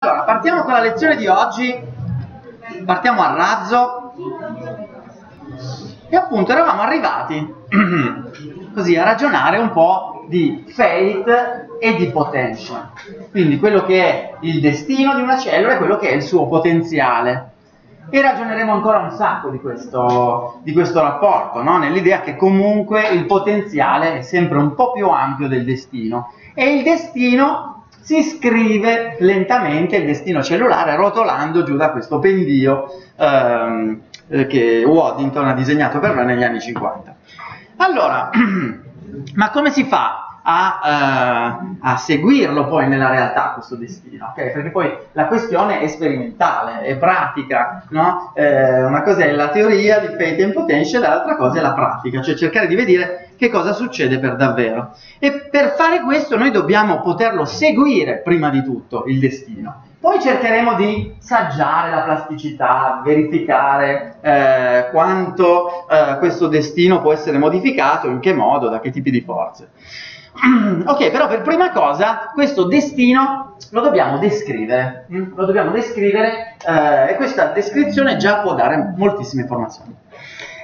Allora, partiamo con la lezione di oggi, partiamo a razzo e appunto eravamo arrivati così a ragionare un po' di fate e di potential, quindi quello che è il destino di una cellula e quello che è il suo potenziale. E ragioneremo ancora un sacco di questo, di questo rapporto, no? nell'idea che comunque il potenziale è sempre un po' più ampio del destino e il destino si scrive lentamente, il destino cellulare, rotolando giù da questo pendio ehm, che Waddington ha disegnato per noi negli anni 50. Allora, ma come si fa a, uh, a, seguirlo poi nella realtà questo destino, okay? perché poi la questione è sperimentale, è pratica, no? eh, una cosa è la teoria di fate and potential, l'altra cosa è la pratica, cioè cercare di vedere che cosa succede per davvero. E per fare questo noi dobbiamo poterlo seguire prima di tutto il destino. Poi cercheremo di saggiare la plasticità, verificare eh, quanto eh, questo destino può essere modificato, in che modo, da che tipi di forze. ok, però per prima cosa questo destino lo dobbiamo descrivere, mm? lo dobbiamo descrivere eh, e questa descrizione già può dare moltissime informazioni.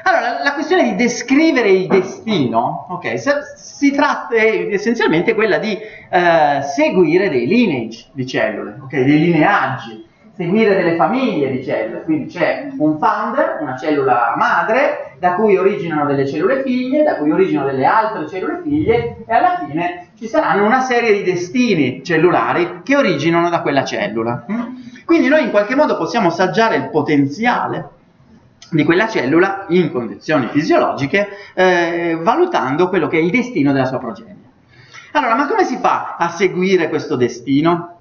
Allora, la questione di descrivere il destino, ok, si tratta essenzialmente quella di eh, seguire dei lineage di cellule, ok, dei lineaggi, seguire delle famiglie di cellule, quindi c'è un founder, una cellula madre, da cui originano delle cellule figlie, da cui originano delle altre cellule figlie e alla fine ci saranno una serie di destini cellulari che originano da quella cellula. Quindi noi in qualche modo possiamo saggiare il potenziale di quella cellula in condizioni fisiologiche eh, valutando quello che è il destino della sua progenie. Allora, ma come si fa a seguire questo destino?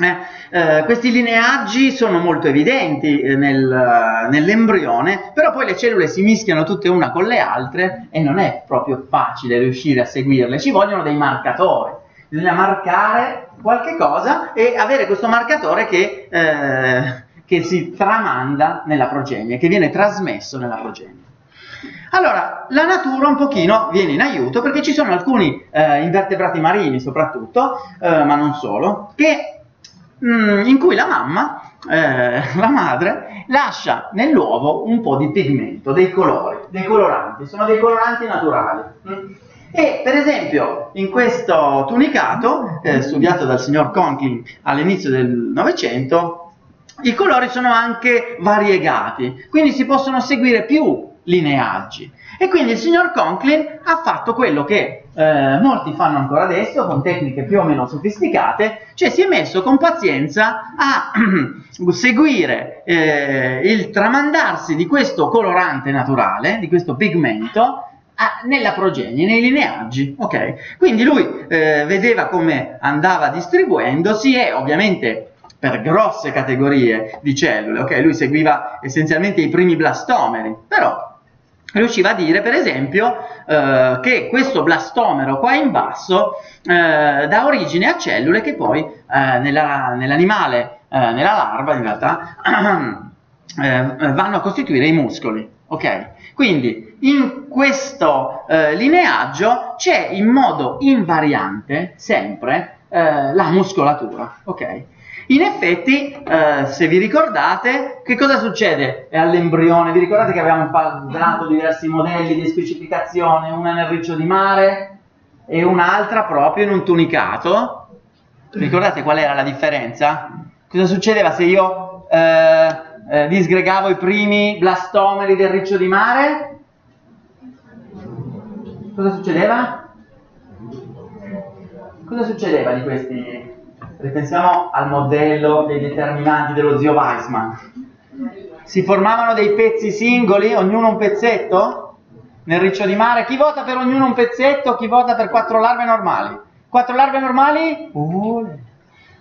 Eh, eh, questi lineaggi sono molto evidenti eh, nel, nell'embrione, però poi le cellule si mischiano tutte una con le altre e non è proprio facile riuscire a seguirle, ci vogliono dei marcatori. Bisogna marcare qualche cosa e avere questo marcatore che, eh, che si tramanda nella progenie, che viene trasmesso nella progenie. Allora, la natura un pochino viene in aiuto perché ci sono alcuni eh, invertebrati marini soprattutto, eh, ma non solo, che Mm, in cui la mamma, eh, la madre, lascia nell'uovo un po' di pigmento, dei colori, dei coloranti, sono dei coloranti naturali. Mm. E per esempio in questo tunicato, eh, studiato dal signor Conklin all'inizio del Novecento, i colori sono anche variegati, quindi si possono seguire più lineaggi. E quindi il signor Conklin ha fatto quello che eh, molti fanno ancora adesso con tecniche più o meno sofisticate, cioè si è messo con pazienza a seguire eh, il tramandarsi di questo colorante naturale, di questo pigmento, a, nella progenie, nei lineaggi. Okay? Quindi lui eh, vedeva come andava distribuendosi e ovviamente per grosse categorie di cellule, okay? lui seguiva essenzialmente i primi blastomeri, però riusciva a dire per esempio eh, che questo blastomero qua in basso eh, dà origine a cellule che poi eh, nell'animale, nella nella larva in realtà eh, vanno a costituire i muscoli. ok? Quindi in questo eh, lineaggio c'è in modo invariante sempre eh, la muscolatura. ok? In effetti, eh, se vi ricordate, che cosa succede all'embrione? Vi ricordate che abbiamo parlato diversi modelli di specificazione, una nel riccio di mare e un'altra proprio in un tunicato? Ricordate qual era la differenza? Cosa succedeva se io eh, eh, disgregavo i primi blastomeri del riccio di mare? Cosa succedeva? Cosa succedeva di questi ripensiamo al modello dei determinanti dello zio Weissman. Si formavano dei pezzi singoli, ognuno un pezzetto? Nel riccio di mare, chi vota per ognuno un pezzetto, chi vota per quattro larve normali? Quattro larve normali? Uh,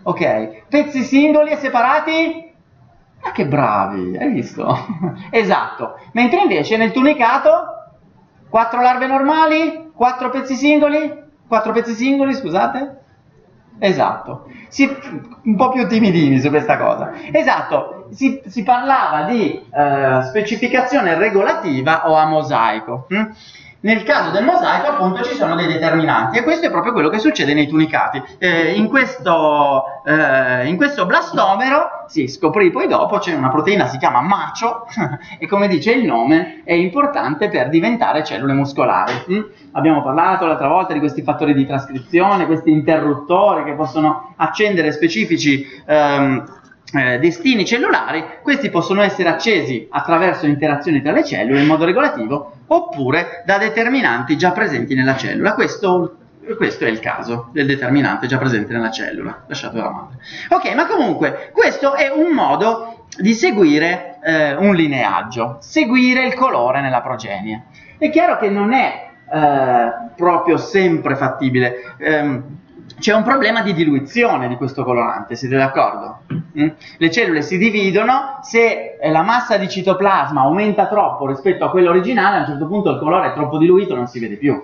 ok. Pezzi singoli e separati? Ma che bravi, hai visto? esatto. Mentre invece nel tunicato, quattro larve normali, quattro pezzi singoli, quattro pezzi singoli, scusate? Esatto, si, un po' più timidini su questa cosa. Esatto, si, si parlava di eh, specificazione regolativa o a mosaico. Hm? Nel caso del mosaico appunto ci sono dei determinanti e questo è proprio quello che succede nei tunicati. Eh, in, questo, eh, in, questo, blastomero, si scoprì poi dopo, c'è una proteina, si chiama macio e come dice il nome è importante per diventare cellule muscolari. Mm? Abbiamo parlato l'altra volta di questi fattori di trascrizione, questi interruttori che possono accendere specifici... Ehm, eh, destini cellulari, questi possono essere accesi attraverso interazioni tra le cellule in modo regolativo oppure da determinanti già presenti nella cellula. Questo, questo è il caso del determinante già presente nella cellula, lasciato dalla madre. Ok, ma comunque questo è un modo di seguire eh, un lineaggio, seguire il colore nella progenie. È chiaro che non è eh, proprio sempre fattibile. Eh, c'è un problema di diluizione di questo colorante, siete d'accordo? Mm? Le cellule si dividono, se la massa di citoplasma aumenta troppo rispetto a quella originale, a un certo punto il colore è troppo diluito non si vede più.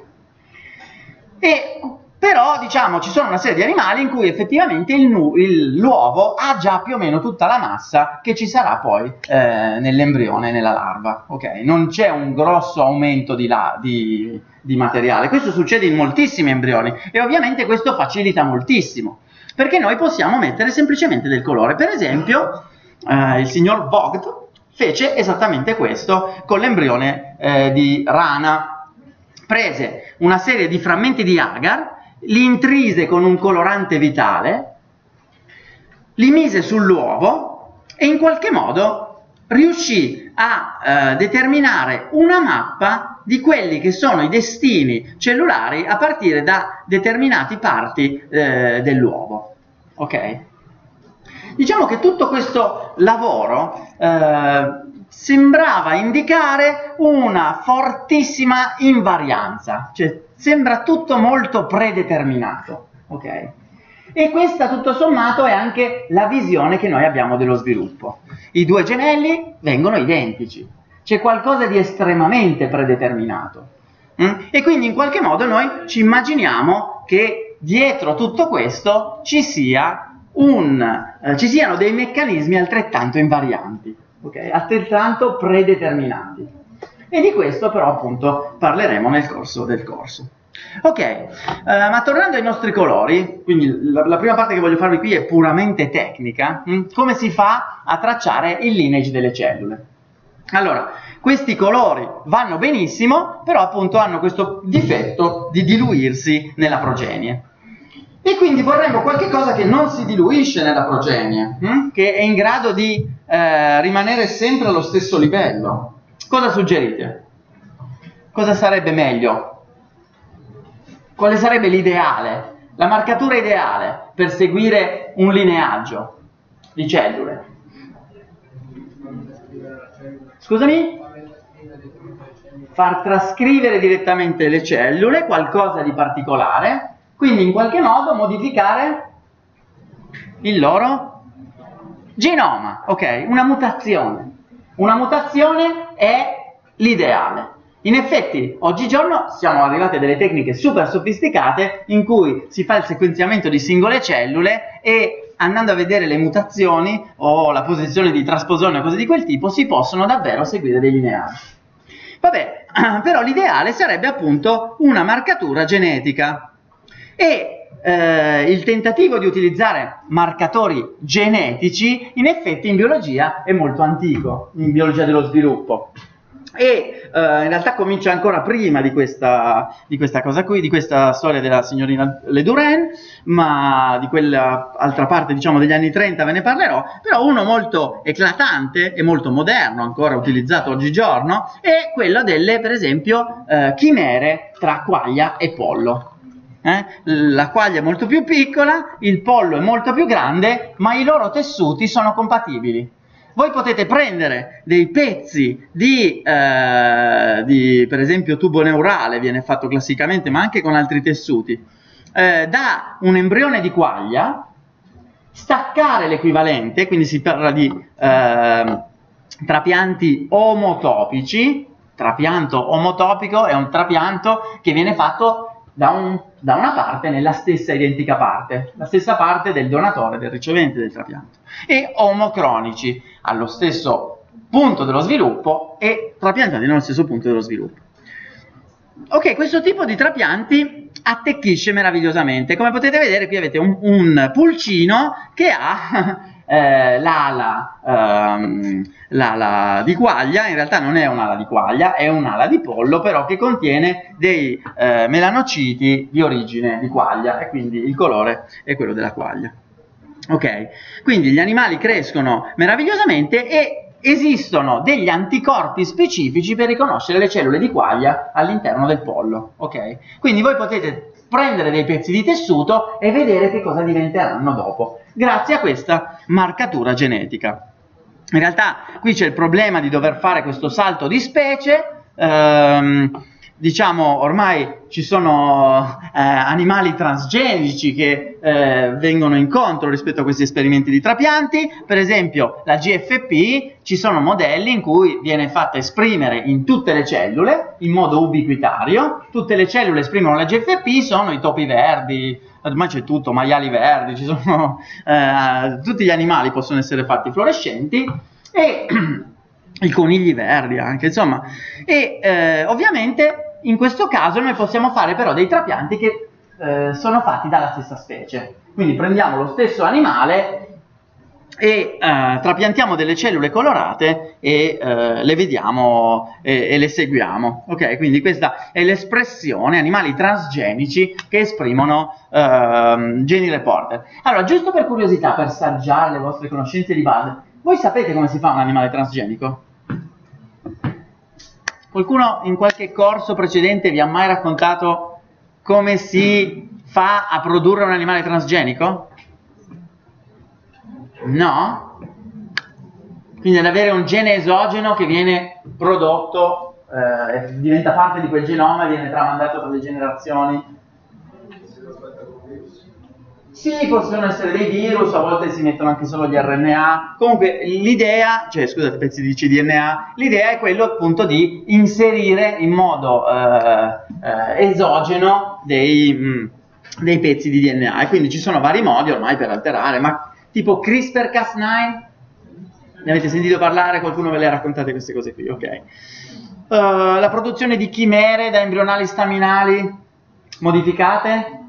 E però diciamo ci sono una serie di animali in cui effettivamente l'uovo ha già più o meno tutta la massa che ci sarà poi eh, nell'embrione, nella larva. Okay? Non c'è un grosso aumento di, la, di, di materiale. Questo succede in moltissimi embrioni e ovviamente questo facilita moltissimo perché noi possiamo mettere semplicemente del colore. Per esempio eh, il signor Vogt fece esattamente questo con l'embrione eh, di rana. Prese una serie di frammenti di agar li intrise con un colorante vitale, li mise sull'uovo e in qualche modo riuscì a eh, determinare una mappa di quelli che sono i destini cellulari a partire da determinate parti eh, dell'uovo. Ok? Diciamo che tutto questo lavoro eh, sembrava indicare una fortissima invarianza, cioè sembra tutto molto predeterminato, ok? E questa tutto sommato è anche la visione che noi abbiamo dello sviluppo. I due gemelli vengono identici, c'è qualcosa di estremamente predeterminato. Mm? E quindi in qualche modo noi ci immaginiamo che dietro tutto questo ci, sia un, eh, ci siano dei meccanismi altrettanto invarianti, okay? altrettanto predeterminati. E di questo però appunto parleremo nel corso del corso. Ok, eh, ma tornando ai nostri colori, quindi la, la, prima parte che voglio farvi qui è puramente tecnica, hm? come si fa a tracciare il lineage delle cellule. Allora, questi colori vanno benissimo, però appunto hanno questo difetto di diluirsi nella progenie. E quindi vorremmo qualcosa che non si diluisce nella progenie, hm? che è in grado di eh, rimanere sempre allo stesso livello. Cosa suggerite? Cosa sarebbe meglio? Quale sarebbe l'ideale? La marcatura ideale per seguire un lineaggio di cellule? Scusami? Far trascrivere direttamente le cellule, qualcosa di particolare, quindi in qualche modo modificare il loro genoma, ok? Una mutazione. Una mutazione è l'ideale. In effetti, oggigiorno siamo arrivati a delle tecniche super sofisticate in cui si fa il sequenziamento di singole cellule e andando a vedere le mutazioni o la posizione di trasposione o cose di quel tipo si possono davvero seguire dei lineari. Vabbè, però l'ideale sarebbe appunto una marcatura genetica e eh, il tentativo di utilizzare marcatori genetici in effetti in biologia è molto antico, in biologia dello sviluppo. E eh, in realtà comincia ancora prima di questa, di questa, cosa qui, di questa storia della signorina Ledouren, ma di quell'altra parte diciamo degli anni 30 ve ne parlerò, però uno molto eclatante e molto moderno, ancora utilizzato oggigiorno, è quello delle per esempio eh, chimere tra quaglia e pollo. Eh? La quaglia è molto più piccola, il pollo è molto più grande, ma i loro tessuti sono compatibili. Voi potete prendere dei pezzi di, eh, di per esempio, tubo neurale, viene fatto classicamente, ma anche con altri tessuti, eh, da un embrione di quaglia, staccare l'equivalente, quindi si parla di eh, trapianti omotopici, trapianto omotopico è un trapianto che viene fatto da, un, da, una parte nella stessa identica parte, la stessa parte del donatore, del ricevente del trapianto, e omocronici allo stesso punto dello sviluppo e trapiantati nello stesso punto dello sviluppo. ok, questo tipo di trapianti attecchisce meravigliosamente. Come potete vedere qui avete un, un pulcino che ha eh, l'ala, ehm, l'ala di quaglia, in realtà non è un'ala di quaglia, è un'ala di pollo, però che contiene dei eh, melanociti di origine di quaglia e quindi il colore è quello della quaglia. Ok, quindi gli animali crescono meravigliosamente e esistono degli anticorpi specifici per riconoscere le cellule di quaglia all'interno del pollo. Ok, quindi voi potete prendere dei pezzi di tessuto e vedere che cosa diventeranno dopo, grazie a questa marcatura genetica. In realtà qui c'è il problema di dover fare questo salto di specie, ehm, diciamo ormai ci sono eh, animali transgenici che eh, vengono incontro rispetto a questi esperimenti di trapianti, per esempio la GFP ci sono modelli in cui viene fatta esprimere in tutte le cellule in modo ubiquitario, tutte le cellule esprimono la GFP, sono i topi verdi, ormai c'è tutto, maiali verdi, ci sono, eh, tutti gli animali possono essere fatti fluorescenti e i conigli verdi anche, insomma, e eh, ovviamente in questo caso noi possiamo fare però dei trapianti che eh, sono fatti dalla stessa specie. Quindi prendiamo lo stesso animale e eh, trapiantiamo delle cellule colorate e eh, le vediamo e, e, le seguiamo. Ok, quindi questa è l'espressione animali transgenici che esprimono eh, geni reporter. Allora, giusto per curiosità, per saggiare le vostre conoscenze di base, voi sapete come si fa un animale transgenico? Qualcuno in qualche corso precedente vi ha mai raccontato come si fa a produrre un animale transgenico? No? Quindi ad avere un gene esogeno che viene prodotto, eh, diventa parte di quel genoma e viene tramandato per le generazioni sì, possono essere dei virus, a volte si mettono anche solo gli RNA. Comunque l'idea, cioè scusate, pezzi di cDNA, l'idea è quello appunto di inserire in modo eh, eh, esogeno dei, mh, mm, dei, pezzi di DNA. E quindi ci sono vari modi ormai per alterare, ma tipo CRISPR-Cas9, ne avete sentito parlare? Qualcuno ve le ha raccontate queste cose qui? Ok. Uh, la produzione di chimere da embrionali staminali modificate?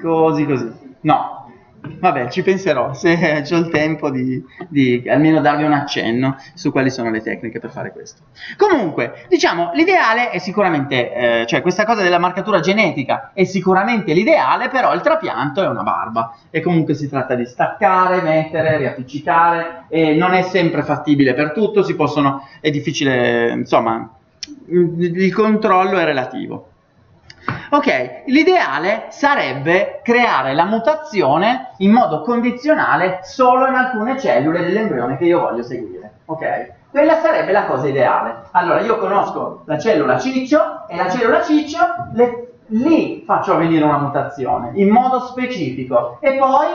così così. No, vabbè, ci penserò se ho il tempo di, di, almeno darvi un accenno su quali sono le tecniche per fare questo. Comunque, diciamo, l'ideale è sicuramente, eh, cioè questa cosa della marcatura genetica è sicuramente l'ideale, però il trapianto è una barba e comunque si tratta di staccare, mettere, riappiccicare e non è sempre fattibile per tutto, si possono, è difficile, insomma, il controllo è relativo. Ok, l'ideale sarebbe creare la mutazione in modo condizionale solo in alcune cellule dell'embrione che io voglio seguire. Ok? Quella sarebbe la cosa ideale. Allora, io conosco la cellula ciccio e la cellula ciccio le, lì faccio venire una mutazione in modo specifico e poi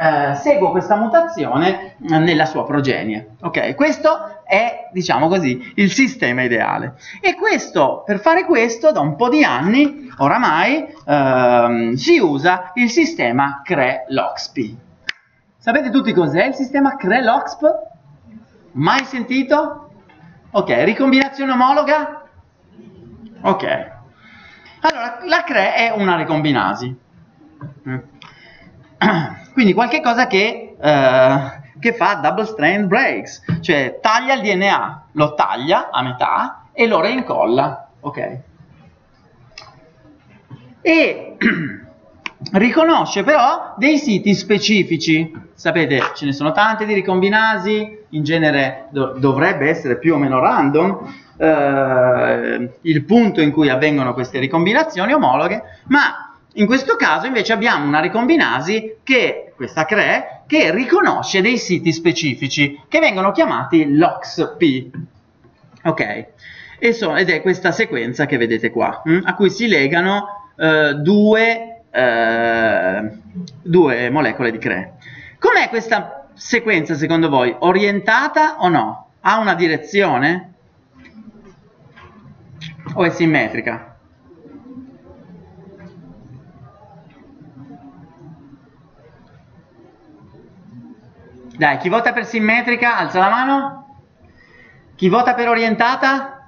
eh, seguo questa mutazione eh, nella sua progenie. Ok, questo è, diciamo così, il sistema ideale. E questo, per fare questo, da un po' di anni, oramai, ehm, si usa il sistema CRE-LOXP. Sapete tutti cos'è il sistema CRE-LOXP? Mai sentito? Ok, ricombinazione omologa? Ok. Allora, la CRE è una ricombinasi. Mm. Quindi qualche cosa che, eh, che fa double strand breaks, cioè taglia il DNA, lo taglia a metà e lo reincolla, ok? E riconosce però dei siti specifici, sapete ce ne sono tante di ricombinasi, in genere do dovrebbe essere più o meno random, eh, il punto in cui avvengono queste ricombinazioni omologhe, ma in questo caso invece abbiamo una ricombinasi che, questa CRE, che riconosce dei siti specifici che vengono chiamati LOXP. Ok? So, ed è questa sequenza che vedete qua, mh, hm, a cui si legano eh, due, eh, due molecole di CRE. Com'è questa sequenza secondo voi? Orientata o no? Ha una direzione? O è simmetrica? Dai, chi vota per simmetrica alza la mano. Chi vota per orientata?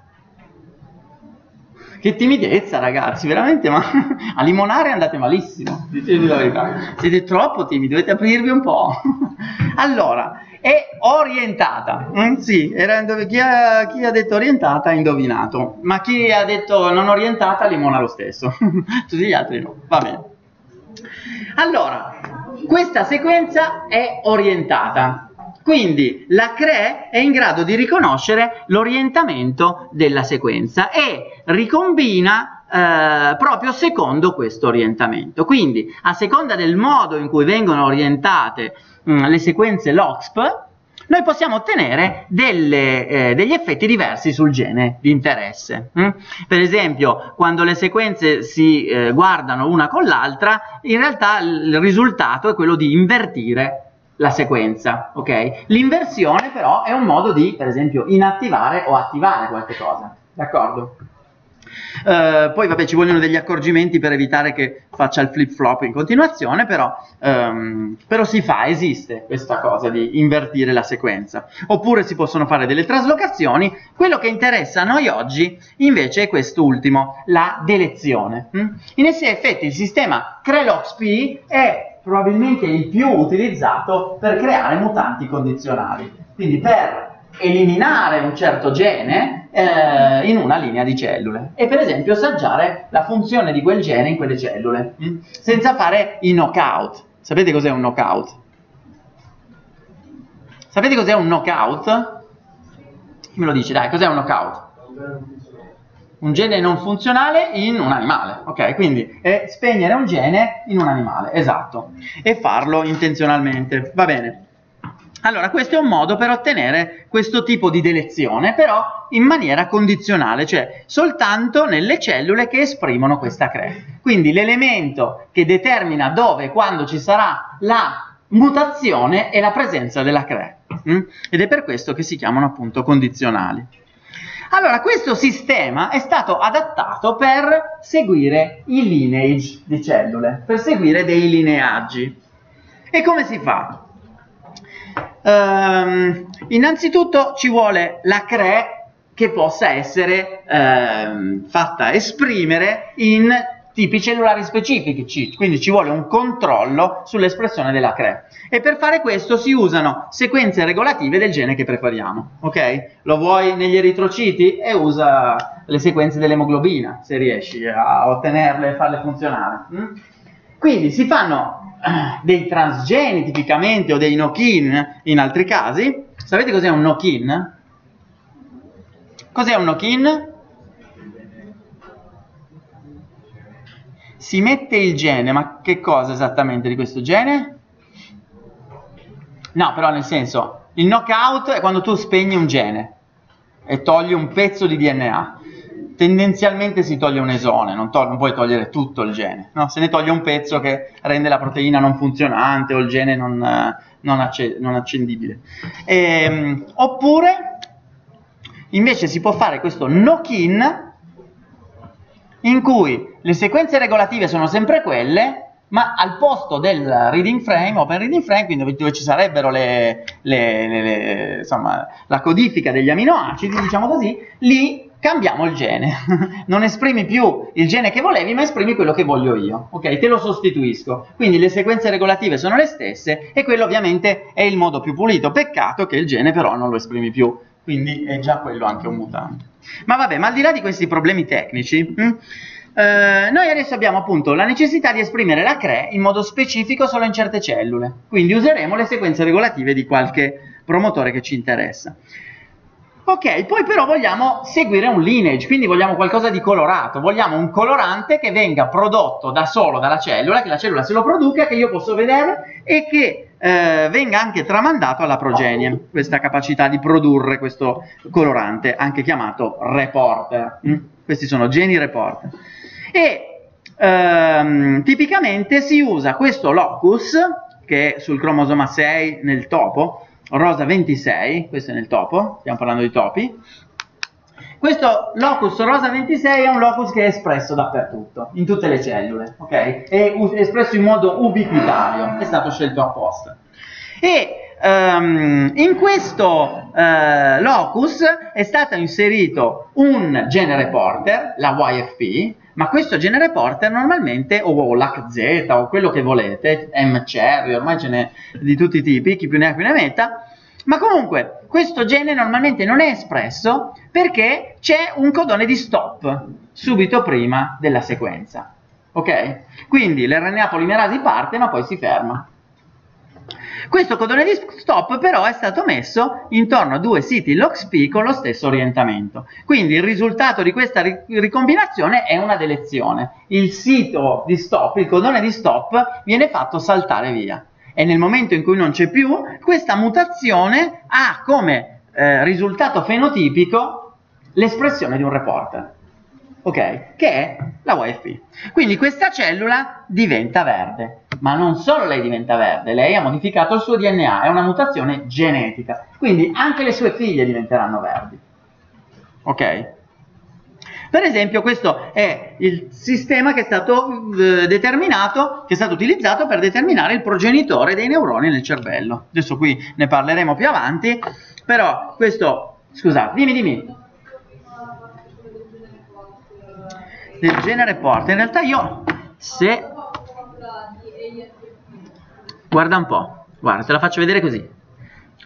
che timidezza ragazzi, veramente, ma a limonare andate malissimo, ditevi la verità. Siete troppo timidi, dovete aprirvi un po'. allora, è orientata. Mm, sì, era, chi, ha, chi, ha, detto orientata ha indovinato, ma chi ha detto non orientata limona lo stesso. Tutti gli altri no. Va bene. Allora, questa sequenza è orientata. Quindi la CRE è in grado di riconoscere l'orientamento della sequenza e ricombina eh, proprio secondo questo orientamento. Quindi a seconda del modo in cui vengono orientate mh, mm, le sequenze LOXP, noi possiamo ottenere delle, eh, degli effetti diversi sul gene di interesse. Hm? Per esempio, quando le sequenze si eh, guardano una con l'altra, in realtà il risultato è quello di invertire la sequenza, ok? L'inversione però è un modo di, per esempio, inattivare o attivare qualche cosa, d'accordo? Uh, poi vabbè ci vogliono degli accorgimenti per evitare che faccia il flip flop in continuazione, però, um, però, si fa, esiste questa cosa di invertire la sequenza. Oppure si possono fare delle traslocazioni. Quello che interessa a noi oggi invece è quest'ultimo, la delezione. Mm? In effetti il sistema CRELOX-P è probabilmente il più utilizzato per creare mutanti condizionali. Quindi per eliminare un certo gene eh, in una linea di cellule e per esempio assaggiare la funzione di quel gene in quelle cellule mh? Mm, senza fare i knockout. Sapete cos'è un knockout? Sapete cos'è un knockout? Chi me lo dice? Dai, cos'è un knockout? Un gene non funzionale in un animale, ok? Quindi è spegnere un gene in un animale, esatto, e farlo intenzionalmente, va bene. Allora, questo è un modo per ottenere questo tipo di delezione, però in maniera condizionale, cioè soltanto nelle cellule che esprimono questa CRE. Quindi l'elemento che determina dove e quando ci sarà la mutazione è la presenza della CRE. Mm? Ed è per questo che si chiamano appunto condizionali. Allora, questo sistema è stato adattato per seguire i lineage di cellule, per seguire dei lineaggi. E come si fa? Um, innanzitutto ci vuole la CRE che possa essere um, fatta esprimere in tipi cellulari specifici, quindi ci vuole un controllo sull'espressione della CRE. E per fare questo si usano sequenze regolative del gene che preferiamo, ok? Lo vuoi negli eritrociti? E usa le sequenze dell'emoglobina, se riesci a ottenerle e farle funzionare. Mm? Quindi si fanno dei transgeni tipicamente o dei knock-in in altri casi. Sapete cos'è un knock-in? Cos'è un knock-in? Si mette il gene, ma che cosa esattamente di questo gene? No, però nel senso, il knockout è quando tu spegni un gene e togli un pezzo di DNA tendenzialmente si toglie un esone, non, to non puoi togliere tutto il gene, no? se ne toglie un pezzo che rende la proteina non funzionante o il gene non, non, acc non accendibile. E, ehm, oppure invece si può fare questo knock-in in cui le sequenze regolative sono sempre quelle, ma al posto del reading frame, open reading frame, quindi dove ci sarebbero le, le, le, insomma, la codifica degli aminoacidi, diciamo così, lì cambiamo il gene. non esprimi più il gene che volevi, ma esprimi quello che voglio io. Ok, te lo sostituisco. Quindi le sequenze regolative sono le stesse e quello ovviamente è il modo più pulito. Peccato che il gene però non lo esprimi più. Quindi è già quello anche un mutante. Ma vabbè, ma al di là di questi problemi tecnici, hm, eh, noi adesso abbiamo appunto la necessità di esprimere la CRE in modo specifico solo in certe cellule. Quindi useremo le sequenze regolative di qualche promotore che ci interessa. Ok, poi però vogliamo seguire un lineage, quindi vogliamo qualcosa di colorato, vogliamo un colorante che venga prodotto da solo dalla cellula, che la cellula se lo produca, che io posso vedere e che eh, venga anche tramandato alla progenie, questa capacità di produrre questo colorante, anche chiamato reporter. Mm? Questi sono geni reporter. E ehm, tipicamente si usa questo locus, che è sul cromosoma 6 nel topo, rosa 26, questo è nel topo, stiamo parlando di topi. Questo locus rosa 26 è un locus che è espresso dappertutto, in tutte le cellule, ok? È espresso in modo ubiquitario, è stato scelto apposta. E um, in questo uh, locus è stato inserito un gene reporter, la YFP, ma questo gene reporter normalmente, o l'HZ o quello che volete, MCR, ormai ce n'è di tutti i tipi, chi più ne ha più ne metta, ma comunque questo gene normalmente non è espresso perché c'è un codone di stop subito prima della sequenza. Ok? Quindi l'RNA polimerasi parte ma poi si ferma. Questo codone di stop però è stato messo intorno a due siti LOXP con lo stesso orientamento. Quindi il risultato di questa ricombinazione è una delezione. Il sito di stop, il codone di stop, viene fatto saltare via. E nel momento in cui non c'è più, questa mutazione ha come eh, risultato fenotipico l'espressione di un reporter ok? Che è la YFP. Quindi questa cellula diventa verde, ma non solo lei diventa verde, lei ha modificato il suo DNA, è una mutazione genetica, quindi anche le sue figlie diventeranno verdi, ok? Per esempio questo è il sistema che è stato eh, determinato, che è stato utilizzato per determinare il progenitore dei neuroni nel cervello. Adesso qui ne parleremo più avanti, però questo, scusate, dimmi, dimmi. Del genere porta. In realtà io, se... Guarda un po', guarda, te la faccio vedere così.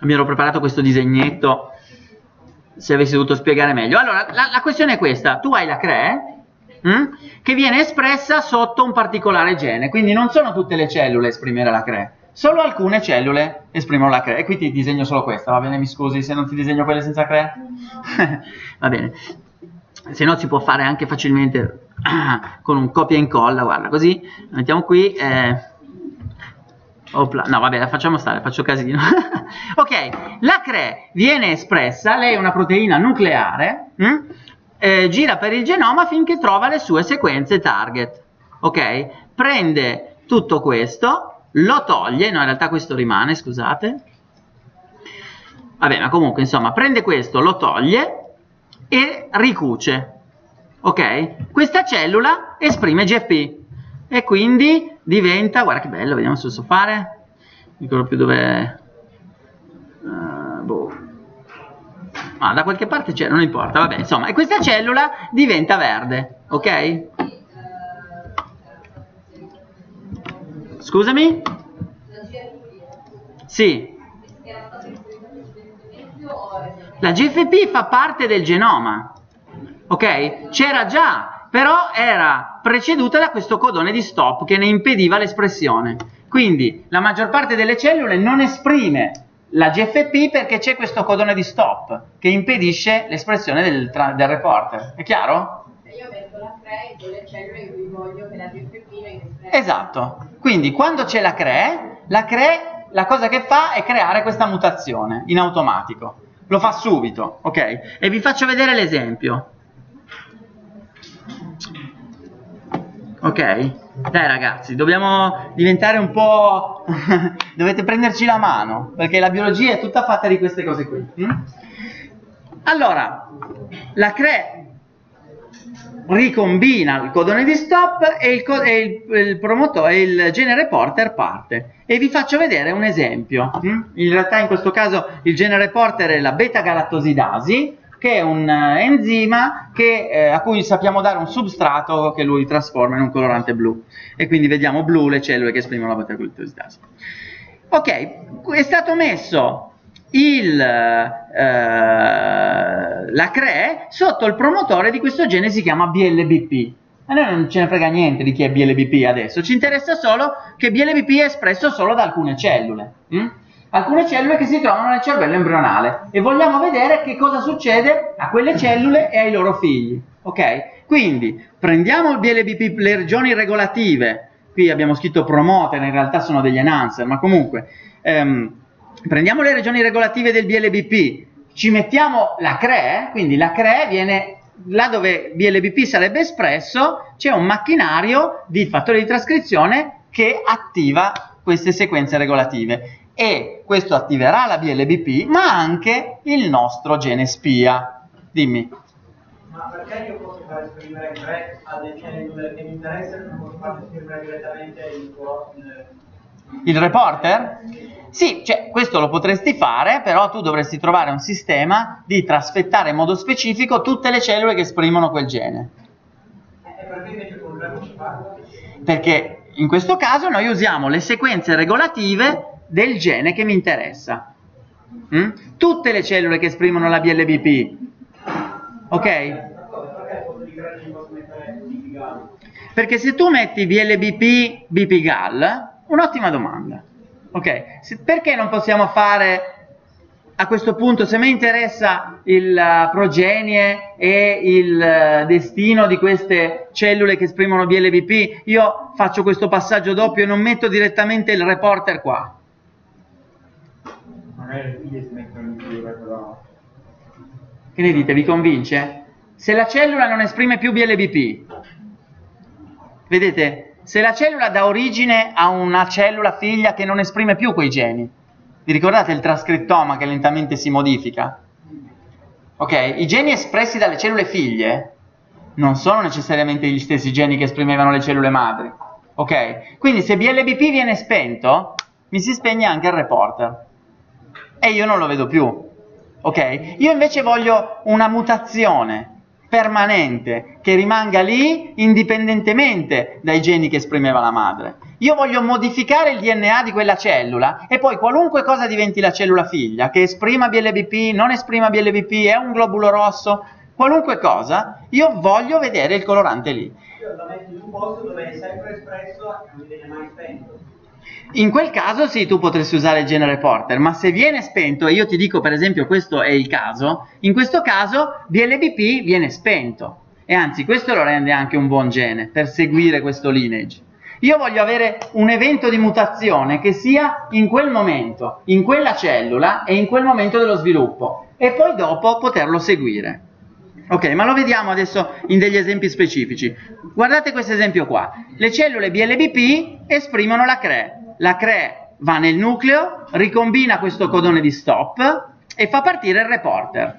Mi ero preparato questo disegnetto, se avessi dovuto spiegare meglio. Allora, la, la questione è questa. Tu hai la CRE, hm, che viene espressa sotto un particolare gene, quindi non sono tutte le cellule a esprimere la CRE, solo alcune cellule esprimono la CRE. E qui ti disegno solo questa, va bene? Mi scusi se non ti disegno quelle senza CRE? va bene se no si può fare anche facilmente con un copia e incolla, guarda, così, mettiamo qui, eh, Opla. No, vabbè, la facciamo stare, faccio casino. ok, la CRE viene espressa, lei è una proteina nucleare, hm? eh, gira per il genoma finché trova le sue sequenze target. Ok, prende tutto questo, lo toglie, no, in realtà questo rimane, scusate. Vabbè, ma comunque, insomma, prende questo, lo toglie, e ricuce. Ok? Questa cellula esprime GFP e quindi diventa, guarda che bello, vediamo se lo so fare. Non ricordo più dove... Uh, boh. Ma da qualche parte c'è, non importa, vabbè, insomma, e questa cellula diventa verde, ok? Scusami? Sì. La GFP fa parte del genoma, ok? C'era già, però era preceduta da questo codone di stop che ne impediva l'espressione. Quindi la maggior parte delle cellule non esprime la GFP perché c'è questo codone di stop che impedisce l'espressione del, del, reporter. È chiaro? Io metto la CRE in quelle cellule in cui voglio che la GFP espressa. Esatto. Quindi quando c'è la CRE, la CRE la cosa che fa è creare questa mutazione in automatico lo fa subito, ok? E vi faccio vedere l'esempio. Ok? Dai ragazzi, dobbiamo diventare un po'... dovete prenderci la mano, perché la biologia è tutta fatta di queste cose qui. Hm? Allora, la CRE ricombina il codone di stop e il, e il, il promotore, il gene reporter parte. E vi faccio vedere un esempio. Mm? In realtà in questo caso il gene reporter è la beta-galattosidasi, che è un uh, enzima che, eh, a cui sappiamo dare un substrato che lui trasforma in un colorante blu. E quindi vediamo blu le cellule che esprimono la beta-galattosidasi. Ok, è stato messo il, eh, la CRE sotto il promotore di questo gene si chiama BLBP. A noi non ce ne frega niente di chi è BLBP adesso, ci interessa solo che BLBP è espresso solo da alcune cellule. Hm? Alcune cellule che si trovano nel cervello embrionale e vogliamo vedere che cosa succede a quelle cellule e ai loro figli. Ok? Quindi prendiamo il BLBP, le regioni regolative, qui abbiamo scritto promoter, in realtà sono degli enhancer, ma comunque ehm, prendiamo le regioni regolative del BLBP, ci mettiamo la CRE, quindi la CRE viene là dove BLBP sarebbe espresso, c'è un macchinario di fattori di trascrizione che attiva queste sequenze regolative e questo attiverà la BLBP ma anche il nostro gene spia. Dimmi. Ma perché io posso far esprimere CRE a dei cellule che mi interessano e non posso far esprimere direttamente il, Il reporter? Sì, cioè, questo lo potresti fare, però tu dovresti trovare un sistema di trasfettare in modo specifico tutte le cellule che esprimono quel gene. E invece con il fa? Perché in questo caso noi usiamo le sequenze regolative del gene che mi interessa. Mm? Tutte le cellule che esprimono la BLBP. Ok? Perché se tu metti BLBP, BPGAL, un'ottima domanda. Ok? Se- perché non possiamo fare a questo punto, se mi interessa il uh, progenie e il uh, destino di queste cellule che esprimono BLBP, io faccio questo passaggio doppio e non metto direttamente il reporter qua. Magari figlie si mettono in figura però. Che ne dite? Vi convince? Se la cellula non esprime più BLBP, vedete, se la cellula dà origine a una cellula figlia che non esprime più quei geni, vi ricordate il trascrittoma che lentamente si modifica? Ok, i geni espressi dalle cellule figlie non sono necessariamente gli stessi geni che esprimevano le cellule madri. Ok? Quindi se BLBP viene spento, mi si spegne anche il reporter. E io non lo vedo più. Ok? Io invece voglio una mutazione permanente che rimanga lì indipendentemente dai geni che esprimeva la madre. Io voglio modificare il DNA di quella cellula e poi qualunque cosa diventi la cellula figlia, che esprima BLBP, non esprima BLBP, è un globulo rosso, qualunque cosa, io voglio vedere il colorante lì. Io lo metto in un posto dove è sempre espresso non viene mai spento. In quel caso sì, tu potresti usare il gene reporter, ma se viene spento, e io ti dico per esempio questo è il caso, in questo caso BLBP viene spento. E anzi, questo lo rende anche un buon gene per seguire questo lineage. Io voglio avere un evento di mutazione che sia in quel momento, in quella cellula e in quel momento dello sviluppo, e poi dopo poterlo seguire. Ok, ma lo vediamo adesso in degli esempi specifici. Guardate questo esempio qua. Le cellule BLBP esprimono la CRE. La CRE va nel nucleo, ricombina questo codone di stop e fa partire il reporter.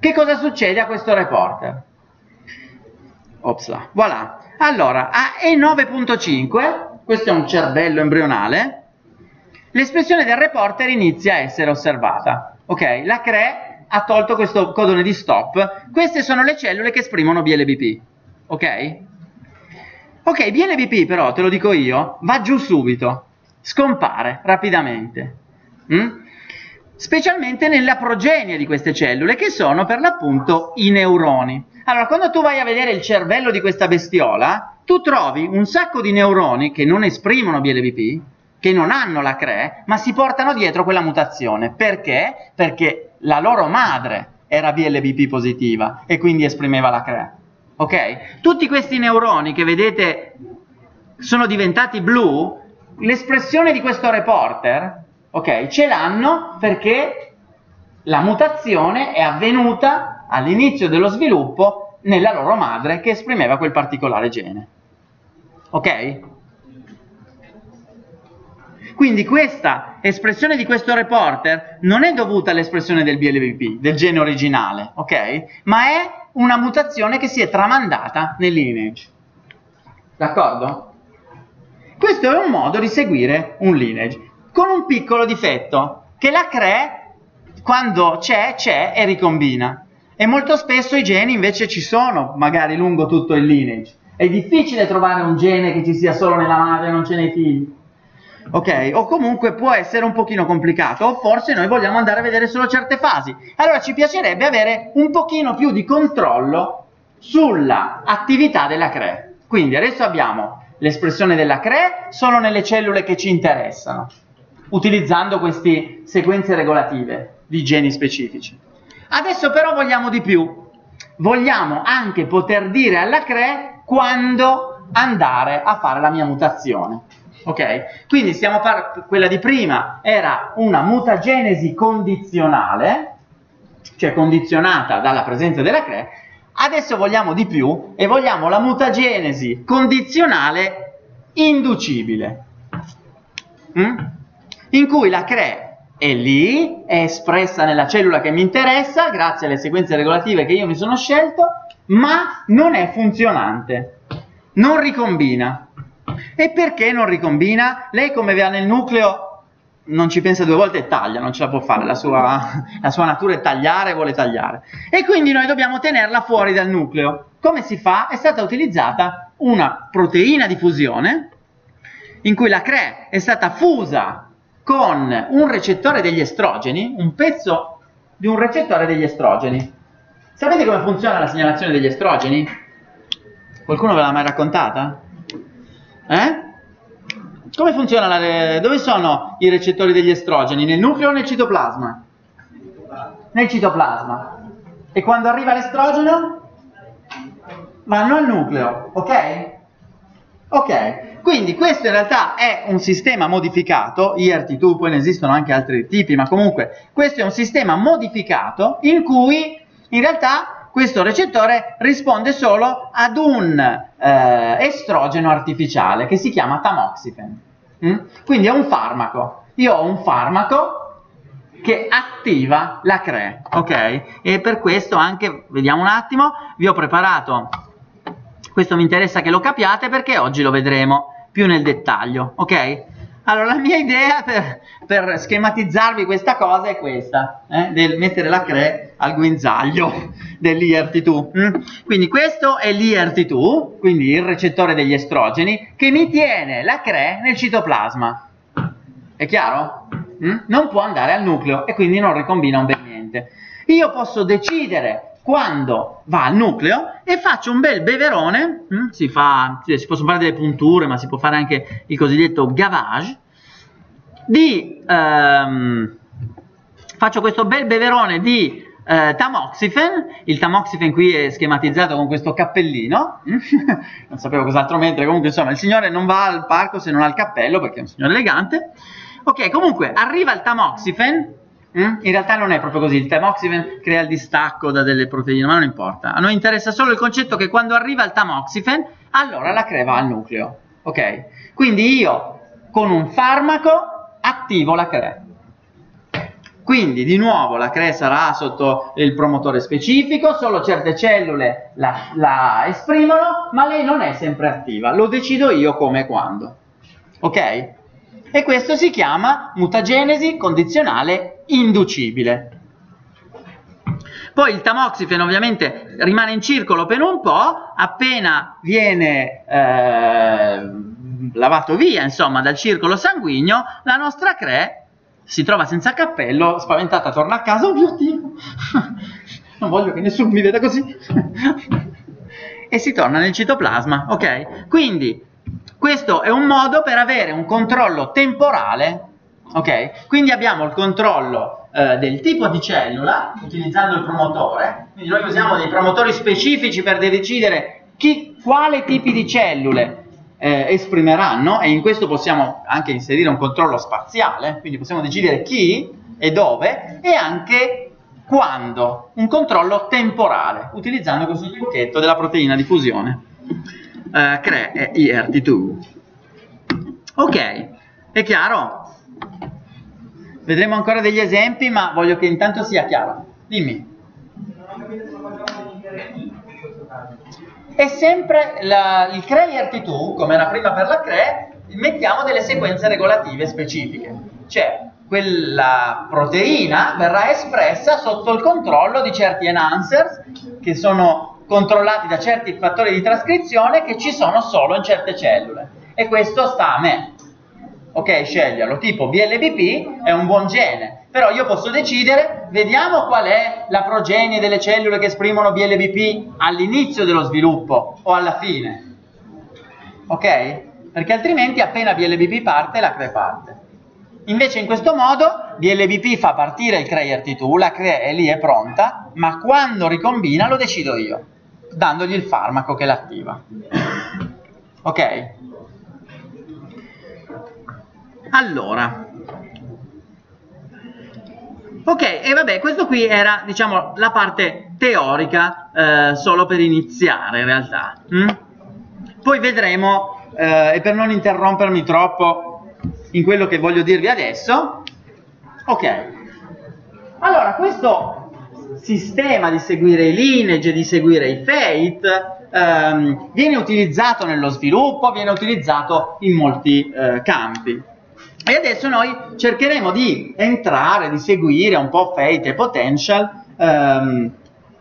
Che cosa succede a questo reporter? Opsla, voilà. Allora, a E9.5, questo è un cervello embrionale, l'espressione del reporter inizia a essere osservata. Ok, la CRE ha tolto questo codone di stop. Queste sono le cellule che esprimono BLBP. Ok? Ok, BLBP però, te lo dico io, va giù subito, scompare rapidamente. Mm? Specialmente nella progenie di queste cellule, che sono per l'appunto i neuroni. Allora, quando tu vai a vedere il cervello di questa bestiola, tu trovi un sacco di neuroni che non esprimono BLBP, che non hanno la CRE, ma si portano dietro quella mutazione. Perché? Perché la loro madre era BLBP positiva e quindi esprimeva la CRE. Ok? Tutti questi neuroni che vedete sono diventati blu, l'espressione di questo reporter, ok, ce l'hanno perché la mutazione è avvenuta all'inizio dello sviluppo nella loro madre che esprimeva quel particolare gene. Ok? Quindi questa espressione di questo reporter non è dovuta all'espressione del BLBP, del gene originale, ok? Ma è una mutazione che si è tramandata nel lineage. D'accordo? Questo è un modo di seguire un lineage, con un piccolo difetto, che la CRE, quando c'è, c'è e ricombina. E molto spesso i geni invece ci sono, magari lungo tutto il lineage. È difficile trovare un gene che ci sia solo nella madre e non c'è nei figli. Ok? O comunque può essere un pochino complicato, o forse noi vogliamo andare a vedere solo certe fasi. Allora ci piacerebbe avere un pochino più di controllo sulla attività della CRE. Quindi adesso abbiamo l'espressione della CRE solo nelle cellule che ci interessano, utilizzando queste sequenze regolative di geni specifici. Adesso però vogliamo di più. Vogliamo anche poter dire alla CRE quando andare a fare la mia mutazione. Ok? Quindi stiamo par- quella di prima era una mutagenesi condizionale, cioè condizionata dalla presenza della CRE, adesso vogliamo di più e vogliamo la mutagenesi condizionale inducibile, mm? in cui la CRE è lì, è espressa nella cellula che mi interessa, grazie alle sequenze regolative che io mi sono scelto, ma non è funzionante, non ricombina. E perché non ricombina? Lei come va nel nucleo non ci pensa due volte e taglia, non ce la può fare, la sua, la sua natura è tagliare, vuole tagliare. E quindi noi dobbiamo tenerla fuori dal nucleo. Come si fa? È stata utilizzata una proteina di fusione in cui la CRE è stata fusa con un recettore degli estrogeni, un pezzo di un recettore degli estrogeni. Sapete come funziona la segnalazione degli estrogeni? Qualcuno ve l'ha mai raccontata? Eh? Come funziona la... dove sono i recettori degli estrogeni? Nel nucleo o nel citoplasma? Nel citoplasma. E quando arriva l'estrogeno? Vanno al nucleo, ok? Ok, quindi questo in realtà è un sistema modificato, IRT2, poi ne esistono anche altri tipi, ma comunque questo è un sistema modificato in cui in realtà questo recettore risponde solo ad un eh, estrogeno artificiale che si chiama tamoxifen. Mm? Quindi è un farmaco. Io ho un farmaco che attiva la CRE, ok? E per questo anche, vediamo un attimo, vi ho preparato questo mi interessa che lo capiate perché oggi lo vedremo più nel dettaglio, ok? Allora, la mia idea per, per schematizzarvi questa cosa è questa, eh, del mettere la CRE al guinzaglio dell'IRT2. Mm? Quindi questo è l'IRT2, quindi il recettore degli estrogeni, che mi tiene la CRE nel citoplasma. È chiaro? Mm? Non può andare al nucleo e quindi non ricombina un bel niente. Io posso decidere quando va al nucleo e faccio un bel beverone, hm? si, fa, si, possono fare delle punture ma si può fare anche il cosiddetto gavage, di, ehm, faccio questo bel beverone di eh, tamoxifen, il tamoxifen qui è schematizzato con questo cappellino, non sapevo cos'altro mettere, comunque insomma il signore non va al parco se non ha il cappello perché è un signore elegante, ok comunque arriva il tamoxifen, Mm? In realtà non è proprio così, il tamoxifen crea il distacco da delle proteine, ma non importa. A noi interessa solo il concetto che quando arriva il tamoxifen, allora la creva al nucleo. Ok? Quindi io con un farmaco attivo la CRE. Quindi di nuovo la CRE sarà sotto il promotore specifico, solo certe cellule la, la esprimono, ma lei non è sempre attiva, lo decido io come e quando. Ok? e questo si chiama mutagenesi condizionale inducibile. Poi il tamoxifen ovviamente rimane in circolo per un po', appena viene eh, lavato via insomma, dal circolo sanguigno, la nostra CRE si trova senza cappello, spaventata torna a casa, oh mio Dio, non voglio che nessuno mi veda così, e si torna nel citoplasma, ok? Quindi questo è un modo per avere un controllo temporale, ok? Quindi abbiamo il controllo eh, del tipo di cellula, utilizzando il promotore, quindi noi usiamo dei promotori specifici per decidere chi, quale tipi di cellule eh, esprimeranno e in questo possiamo anche inserire un controllo spaziale, quindi possiamo decidere chi e dove e anche quando, un controllo temporale, utilizzando questo trucchetto della proteina di fusione uh, CRE e IRT2. Ok, è chiaro? Vedremo ancora degli esempi, ma voglio che intanto sia chiaro. Dimmi. È sempre la, il CRE e IRT2, come era prima per la CRE, mettiamo delle sequenze regolative specifiche. Cioè, quella proteina verrà espressa sotto il controllo di certi enhancers che sono controllati da certi fattori di trascrizione che ci sono solo in certe cellule e questo sta a me ok sceglierlo tipo BLBP è un buon gene. Però io posso decidere vediamo qual è la progenie delle cellule che esprimono BLBP all'inizio dello sviluppo o alla fine. Ok? Perché altrimenti appena BLBP parte la CRE parte. Invece in questo modo BLBP fa partire il CREIRT2, la CRE è lì, è pronta, ma quando ricombina lo decido io dandogli il farmaco che l'attiva. Ok? Allora. Ok, e vabbè, questo qui era, diciamo, la parte teorica, eh, solo per iniziare in realtà. Mm? Poi vedremo, eh, e per non interrompermi troppo in quello che voglio dirvi adesso, ok. Allora, questo sistema di seguire i lineage, di seguire i fate, ehm, viene utilizzato nello sviluppo, viene utilizzato in molti eh, campi. E adesso noi cercheremo di entrare, di seguire un po' Fate e Potential ehm,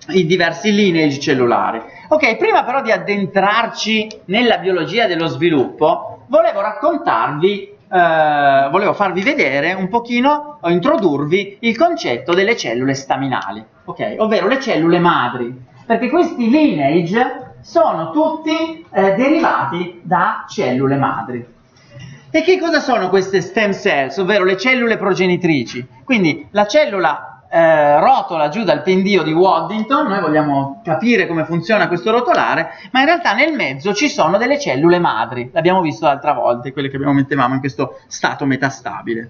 i diversi lineage cellulari. Ok, prima però di addentrarci nella biologia dello sviluppo, volevo raccontarvi eh, volevo farvi vedere un pochino, o introdurvi il concetto delle cellule staminali, ok? Ovvero le cellule madri, perché questi lineage sono tutti eh, derivati da cellule madri. E che cosa sono queste stem cells, ovvero le cellule progenitrici? Quindi la cellula eh, rotola giù dal pendio di Waddington, noi vogliamo capire come funziona questo rotolare, ma in realtà nel mezzo ci sono delle cellule madri, l'abbiamo visto l'altra volta, quelle che abbiamo mettevamo in questo stato metastabile.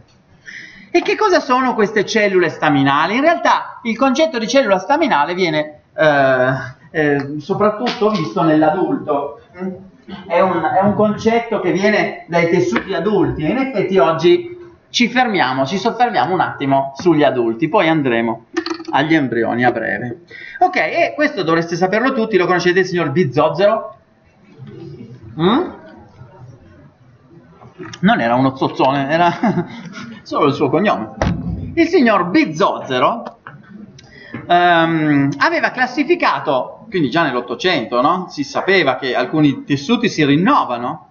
E che cosa sono queste cellule staminali? In realtà il concetto di cellula staminale viene eh, eh, soprattutto visto nell'adulto. È un, è un concetto che viene dai tessuti adulti e in effetti oggi ci fermiamo, ci soffermiamo un attimo sugli adulti, poi andremo agli embrioni a breve. Ok, e questo dovreste saperlo tutti, lo conoscete il signor Bizzozero? Mm? Non era uno zozzone, era solo il suo cognome. Il signor Bizzozero um, aveva classificato, quindi già nell'Ottocento, no? si sapeva che alcuni tessuti si rinnovano,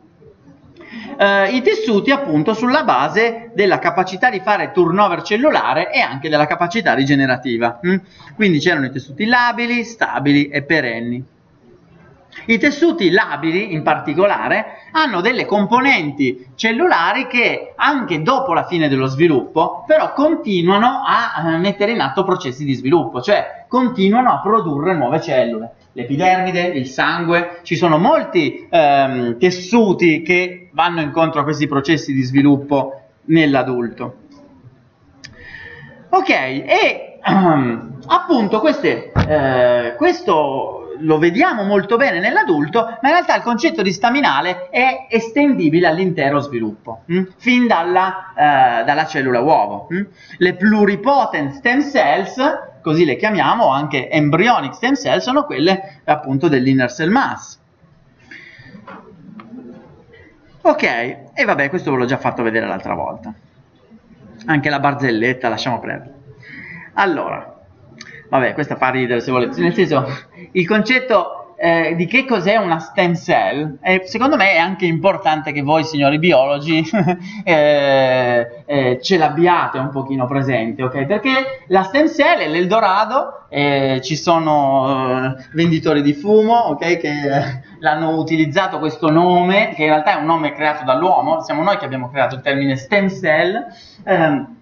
eh, i tessuti appunto sulla base della capacità di fare turnover cellulare e anche della capacità rigenerativa. Mm? Quindi c'erano i tessuti labili, stabili e perenni. I tessuti labili, in particolare, hanno delle componenti cellulari che anche dopo la fine dello sviluppo, però continuano a mettere in atto processi di sviluppo, cioè continuano a produrre nuove cellule l'epidermide, il sangue, ci sono molti ehm, tessuti che vanno incontro a questi processi di sviluppo nell'adulto. Ok, e ehm, appunto queste, eh, questo lo vediamo molto bene nell'adulto, ma in realtà il concetto di staminale è estendibile all'intero sviluppo, mh? Hm? fin dalla, eh, dalla, cellula uovo. Mh? Hm? Le pluripotent stem cells così le chiamiamo, anche embryonic stem cell, sono quelle appunto dell'inner cell mass. Ok, e vabbè, questo ve l'ho già fatto vedere l'altra volta. Anche la barzelletta, lasciamo perdere. Allora, vabbè, questa fa ridere se volete, nel senso, il concetto eh, di che cos'è una stem cell, eh, secondo me è anche importante che voi signori biologi eh, eh, ce l'abbiate un pochino presente, ok? Perché la stem cell è l'Eldorado, eh, ci sono eh, venditori di fumo, ok? Che l'hanno utilizzato questo nome, che in realtà è un nome creato dall'uomo, siamo noi che abbiamo creato il termine stem cell. Ehm,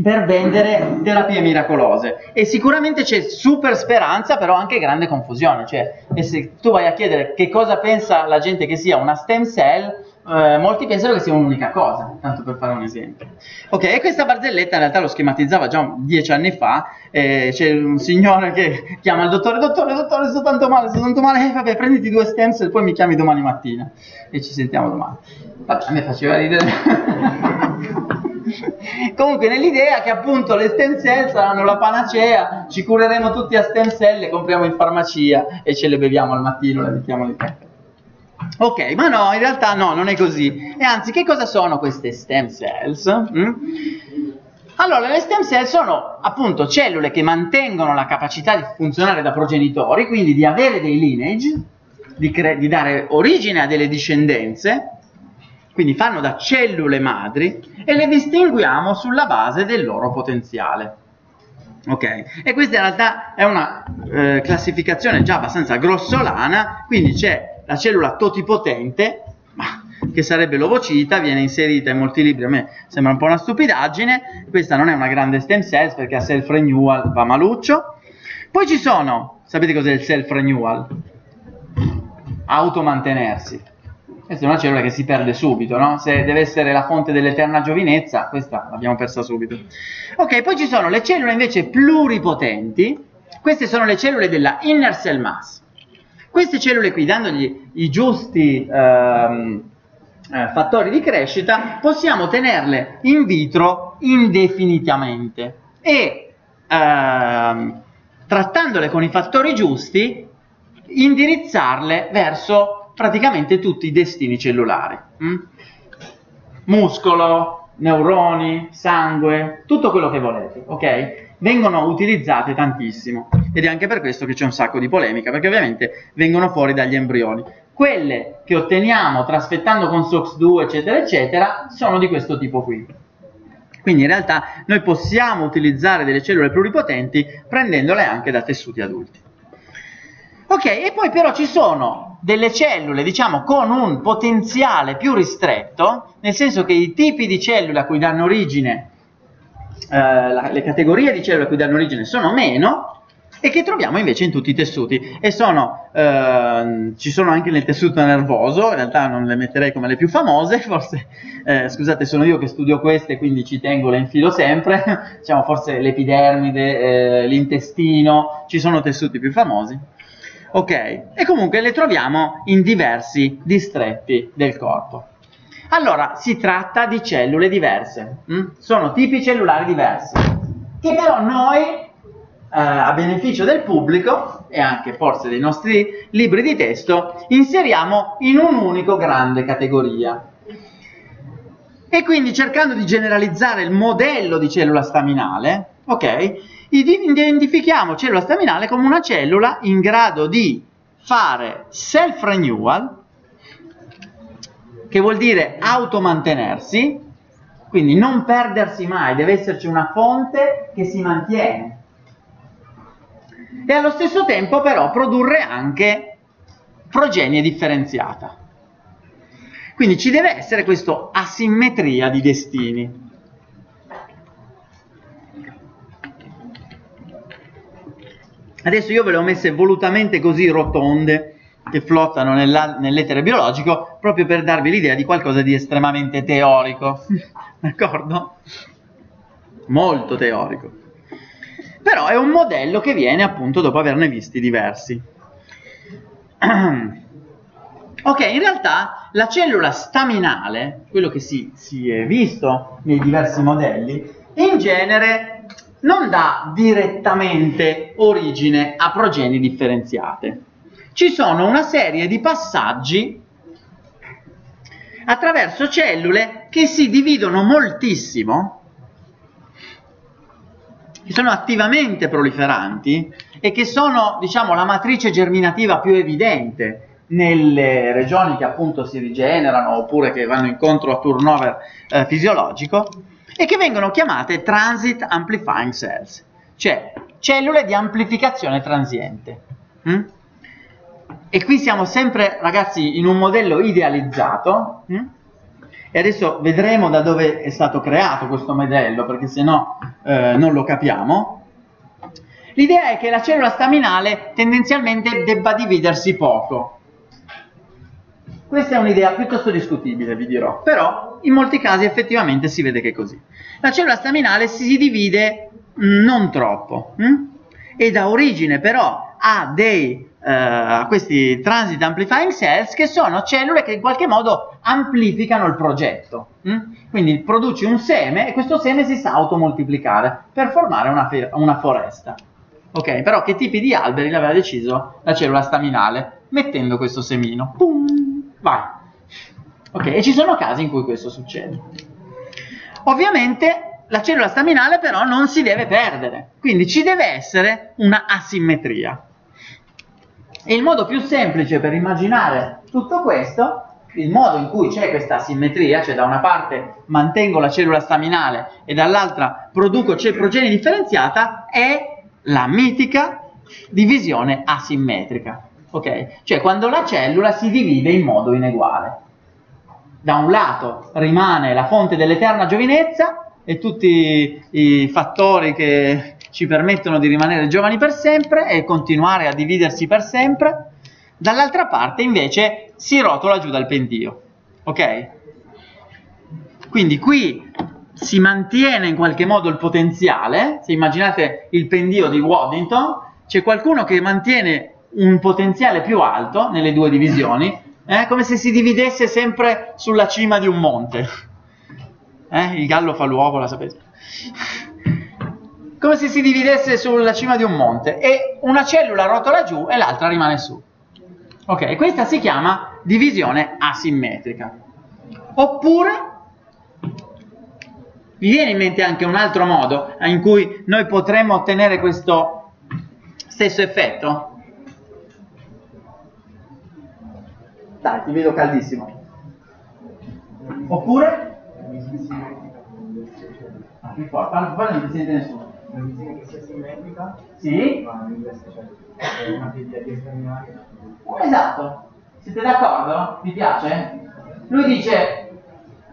per vendere terapie miracolose. E sicuramente c'è super speranza però anche grande confusione cioè e se tu vai a chiedere che cosa pensa la gente che sia una stem cell eh, molti pensano che sia un'unica cosa tanto per fare un esempio. Ok e questa barzelletta in realtà lo schematizzava già dieci anni fa eh, c'è un signore che chiama il dottore dottore dottore sto tanto male sto tanto male eh, vabbè prenditi due stem cell poi mi chiami domani mattina. E ci sentiamo domani. Vabbè a me faceva ridere Comunque nell'idea che appunto le stem cell saranno la panacea, ci cureremo tutti a stem cell, le compriamo in farmacia e ce le beviamo al mattino, le mettiamo nel caffè. Ok, ma no, in realtà no, non è così. E anzi, che cosa sono queste stem cells? Mm? Allora, le stem cell sono appunto cellule che mantengono la capacità di funzionare da progenitori, quindi di avere dei lineage, di, di dare origine a delle discendenze, quindi fanno da cellule madri e le distinguiamo sulla base del loro potenziale. Ok, e questa in realtà è una eh, classificazione già abbastanza grossolana, quindi c'è la cellula totipotente, che sarebbe l'ovocita, viene inserita in molti libri, a me sembra un po' una stupidaggine, questa non è una grande stem cells perché a self renewal va maluccio. Poi ci sono, sapete cos'è il self renewal? Automantenersi. Questa è una cellula che si perde subito, no? Se deve essere la fonte dell'eterna giovinezza, questa l'abbiamo persa subito. Ok, poi ci sono le cellule invece pluripotenti, queste sono le cellule della inner cell mass. Queste cellule qui, dandogli i giusti ehm, eh, fattori di crescita, possiamo tenerle in vitro indefinitamente e ehm, trattandole con i fattori giusti indirizzarle verso praticamente tutti i destini cellulari. Mm? Muscolo, neuroni, sangue, tutto quello che volete, ok? Vengono utilizzate tantissimo ed è anche per questo che c'è un sacco di polemica, perché ovviamente vengono fuori dagli embrioni. Quelle che otteniamo trasfettando con SOX2, eccetera, eccetera, sono di questo tipo qui. Quindi in realtà noi possiamo utilizzare delle cellule pluripotenti prendendole anche da tessuti adulti. Ok, e poi però ci sono delle cellule, diciamo, con un potenziale più ristretto, nel senso che i tipi di cellule a cui danno origine, eh, la, le categorie di cellule a cui danno origine sono meno, e che troviamo invece in tutti i tessuti e sono, eh, ci sono anche nel tessuto nervoso, in realtà non le metterei come le più famose, forse, eh, scusate sono io che studio queste quindi ci tengo, le infilo sempre, diciamo forse l'epidermide, eh, l'intestino, ci sono tessuti più famosi. Ok, e comunque le troviamo in diversi distretti del corpo. Allora, si tratta di cellule diverse, hm? sono tipi cellulari diversi, che però noi eh, a beneficio del pubblico e anche forse dei nostri libri di testo, inseriamo in un unico grande categoria. E quindi cercando di generalizzare il modello di cellula staminale, ok, identifichiamo cellula staminale come una cellula in grado di fare self-renewal, che vuol dire automantenersi, quindi non perdersi mai, deve esserci una fonte che si mantiene e allo stesso tempo però produrre anche progenie differenziata. Quindi ci deve essere questa asimmetria di destini. Adesso io ve le ho messe volutamente così rotonde che flottano nell'etere biologico proprio per darvi l'idea di qualcosa di estremamente teorico, d'accordo? Molto teorico però è un modello che viene appunto dopo averne visti diversi. ok, in realtà la cellula staminale, quello che si, si è visto nei diversi modelli, in genere non dà direttamente origine a progenie differenziate. Ci sono una serie di passaggi attraverso cellule che si dividono moltissimo che sono attivamente proliferanti e che sono, diciamo, la matrice germinativa più evidente nelle regioni che appunto si rigenerano oppure che vanno incontro a turnover eh, fisiologico e che vengono chiamate transit amplifying cells, cioè cellule di amplificazione transiente. Mm? E qui siamo sempre, ragazzi, in un modello idealizzato, mm? E adesso vedremo da dove è stato creato questo modello, perché se no eh, non lo capiamo. L'idea è che la cellula staminale tendenzialmente debba dividersi poco. Questa è un'idea piuttosto discutibile, vi dirò, però in molti casi effettivamente si vede che è così. La cellula staminale si divide non troppo hm? e dà origine però a dei uh, questi transit amplifying cells che sono cellule che in qualche modo amplificano il progetto. Hm? Quindi produci un seme e questo seme si sa automoltiplicare per formare una, una foresta. Ok, però che tipi di alberi l'aveva deciso la cellula staminale mettendo questo semino. Pum, vai. Ok, e ci sono casi in cui questo succede. Ovviamente la cellula staminale però non si deve perdere, quindi ci deve essere una asimmetria. E il modo più semplice per immaginare tutto questo, il modo in cui c'è questa asimmetria, cioè da una parte mantengo la cellula staminale e dall'altra produco progenie differenziata, è la mitica divisione asimmetrica. Ok? Cioè quando la cellula si divide in modo ineguale. Da un lato rimane la fonte dell'eterna giovinezza e tutti i fattori che ci permettono di rimanere giovani per sempre e continuare a dividersi per sempre, dall'altra parte invece si rotola giù dal pendio. Ok? Quindi qui si mantiene in qualche modo il potenziale, se immaginate il pendio di Waddington, c'è qualcuno che mantiene un potenziale più alto nelle due divisioni, eh, come se si dividesse sempre sulla cima di un monte. Eh, il gallo fa l'uovo, la sapete come se si dividesse sulla cima di un monte e una cellula rotola giù e l'altra rimane su. Ok, questa si chiama divisione asimmetrica. Oppure vi viene in mente anche un altro modo in cui noi potremmo ottenere questo stesso effetto? Dai, ti vedo caldissimo. Oppure? Ah, più forte, parla, parla, non ti sente nessuno. Non mi che sia simmetrica, Sì? ma. Esatto. Siete d'accordo? Vi piace? Lui dice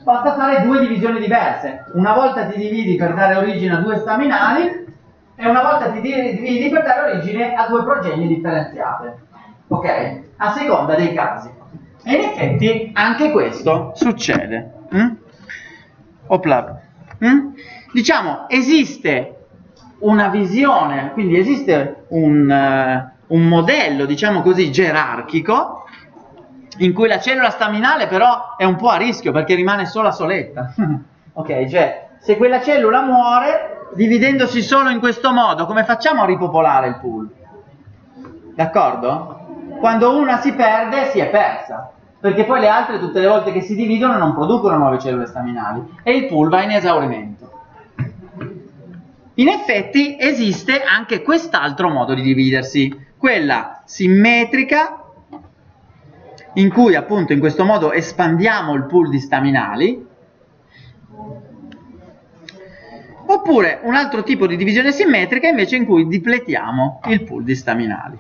basta fare due divisioni diverse. Una volta ti dividi per dare origine a due staminali e una volta ti di- dividi per dare origine a due progenie differenziate. Ok? A seconda dei casi. E in effetti anche questo succede. Mm? Opla. Mm? Diciamo, esiste una visione, quindi esiste un, eh, un modello, diciamo così, gerarchico, in cui la cellula staminale però è un po' a rischio perché rimane sola soletta. ok, cioè se quella cellula muore, dividendosi solo in questo modo, come facciamo a ripopolare il pool? D'accordo? Quando una si perde, si è persa. Perché poi le altre, tutte le volte che si dividono, non producono nuove cellule staminali e il pool va in esaurimento. In effetti esiste anche quest'altro modo di dividersi, quella simmetrica, in cui appunto in questo modo espandiamo il pool di staminali, oppure un altro tipo di divisione simmetrica invece in cui dipletiamo il pool di staminali.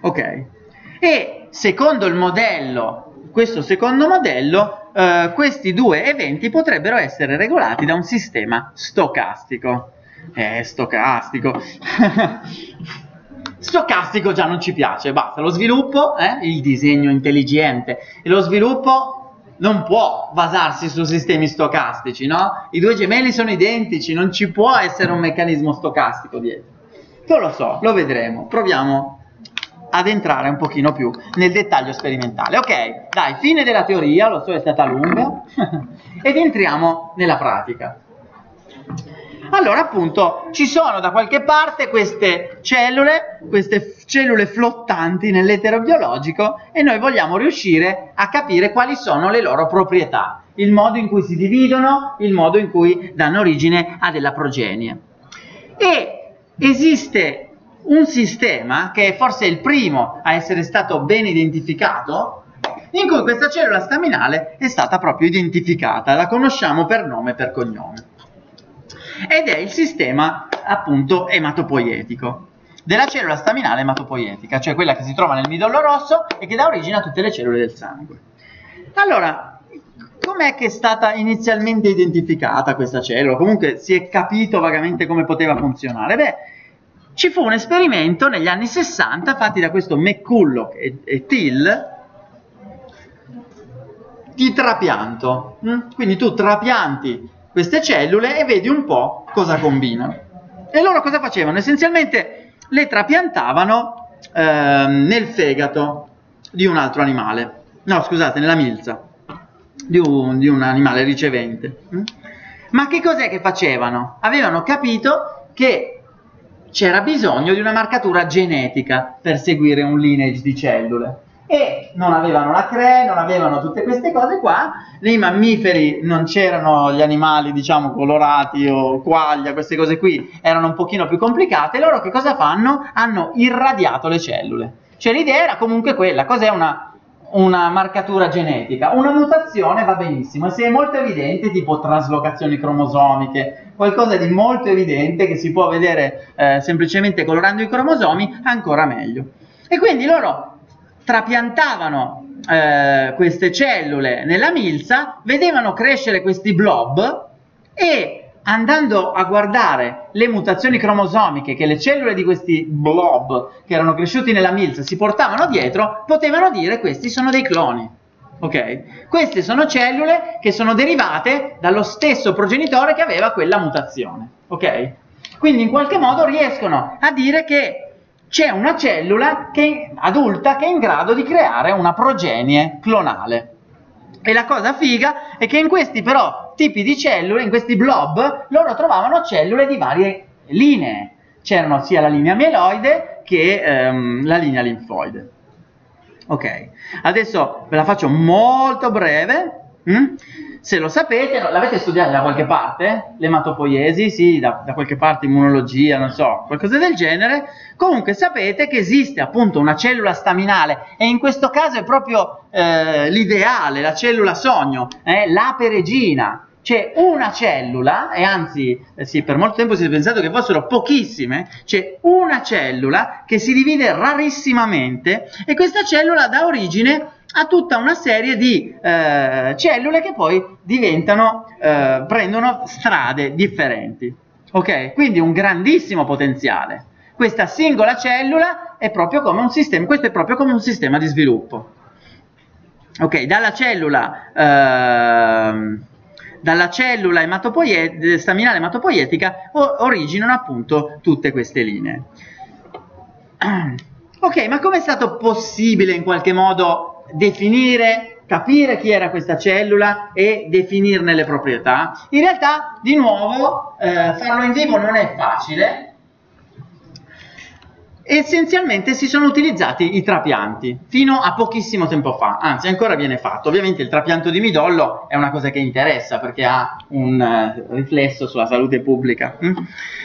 Ok? E secondo il modello, questo secondo modello, eh, questi due eventi potrebbero essere regolati da un sistema stocastico. Eh, stocastico. stocastico già non ci piace, basta, lo sviluppo, eh, il disegno intelligente e lo sviluppo non può basarsi su sistemi stocastici, no? I due gemelli sono identici, non ci può essere un meccanismo stocastico dietro. Non lo so, lo vedremo, proviamo ad entrare un pochino più nel dettaglio sperimentale. Ok, dai, fine della teoria, lo so è stata lunga, ed entriamo nella pratica. Allora, appunto, ci sono da qualche parte queste cellule, queste cellule flottanti nell'etero biologico e noi vogliamo riuscire a capire quali sono le loro proprietà, il modo in cui si dividono, il modo in cui danno origine a della progenie. E esiste un sistema che è forse il primo a essere stato ben identificato, in cui questa cellula staminale è stata proprio identificata, la conosciamo per nome e per cognome ed è il sistema appunto ematopoietico della cellula staminale ematopoietica, cioè quella che si trova nel midollo rosso e che dà origine a tutte le cellule del sangue. Allora, com'è che è stata inizialmente identificata questa cellula? Comunque si è capito vagamente come poteva funzionare. Beh, ci fu un esperimento negli anni 60 fatti da questo McCulloch e, e Till di trapianto. mm? Quindi tu trapianti queste cellule e vedi un po' cosa combinano. E loro cosa facevano? Essenzialmente le trapiantavano ehm, nel fegato di un altro animale. No, scusate, nella milza di un, di un animale ricevente. mm? Ma che cos'è che facevano? Avevano capito che c'era bisogno di una marcatura genetica per seguire un lineage di cellule. E non avevano la CRE, non avevano tutte queste cose qua, nei mammiferi non c'erano gli animali diciamo colorati o quaglia, queste cose qui. Erano un pochino più complicate, loro che cosa fanno? Hanno irradiato le cellule, cioè l'idea era comunque quella, cos'è una, una marcatura genetica? Una mutazione va benissimo, se è molto evidente, tipo traslocazioni cromosomiche, qualcosa di molto evidente che si può vedere eh, semplicemente colorando i cromosomi, ancora meglio. E quindi loro trapiantavano eh, queste cellule nella milza, vedevano crescere questi blob e andando a guardare le mutazioni cromosomiche che le cellule di questi blob che erano cresciuti nella milza si portavano dietro, potevano dire questi sono dei cloni. Ok? Queste sono cellule che sono derivate dallo stesso progenitore che aveva quella mutazione. Ok? Quindi in qualche modo riescono a dire che c'è una cellula che, adulta che è in grado di creare una progenie clonale. E la cosa figa è che in questi però tipi di cellule, in questi blob, loro trovavano cellule di varie linee. C'erano sia la linea mieloide che ehm, la linea linfoide. Ok, adesso ve la faccio molto breve. hm? Se lo sapete, l'avete studiata da qualche parte? L'ematopoiesi, sì, da, da qualche parte immunologia, non so, qualcosa del genere. Comunque sapete che esiste appunto una cellula staminale e in questo caso è proprio eh, l'ideale, la cellula sogno, eh, l'ape regina. C'è una cellula, e anzi, eh sì, per molto tempo si è pensato che fossero pochissime, c'è una cellula che si divide rarissimamente e questa cellula dà origine a tutta una serie di eh, cellule che poi diventano, eh, prendono strade differenti. Ok? Quindi un grandissimo potenziale. Questa singola cellula è proprio come un sistema, questo è proprio come un sistema di sviluppo. Ok, dalla cellula, ehm, dalla cellula ematopoie- staminale ematopoietica o- originano appunto tutte queste linee. Ok, ma come è stato possibile in qualche modo definire, capire chi era questa cellula e definirne le proprietà? In realtà, di nuovo, eh, farlo in vivo non è facile. Essenzialmente si sono utilizzati i trapianti fino a pochissimo tempo fa, anzi ancora viene fatto. Ovviamente il trapianto di midollo è una cosa che interessa perché ha un eh, riflesso sulla salute pubblica. mm?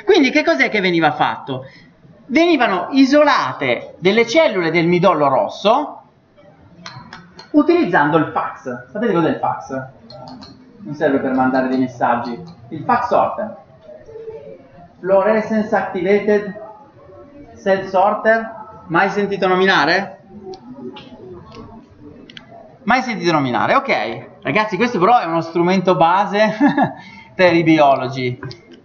Quindi che cos'è che veniva fatto? Venivano isolate delle cellule del midollo rosso utilizzando il fax. Sapete cos'è il fax? Non serve per mandare dei messaggi. Il fax sorter. Fluorescence Activated Cell Sorter. Mai sentito nominare? Mai sentito nominare? Ok. Ragazzi, questo però è uno strumento base per i biologi.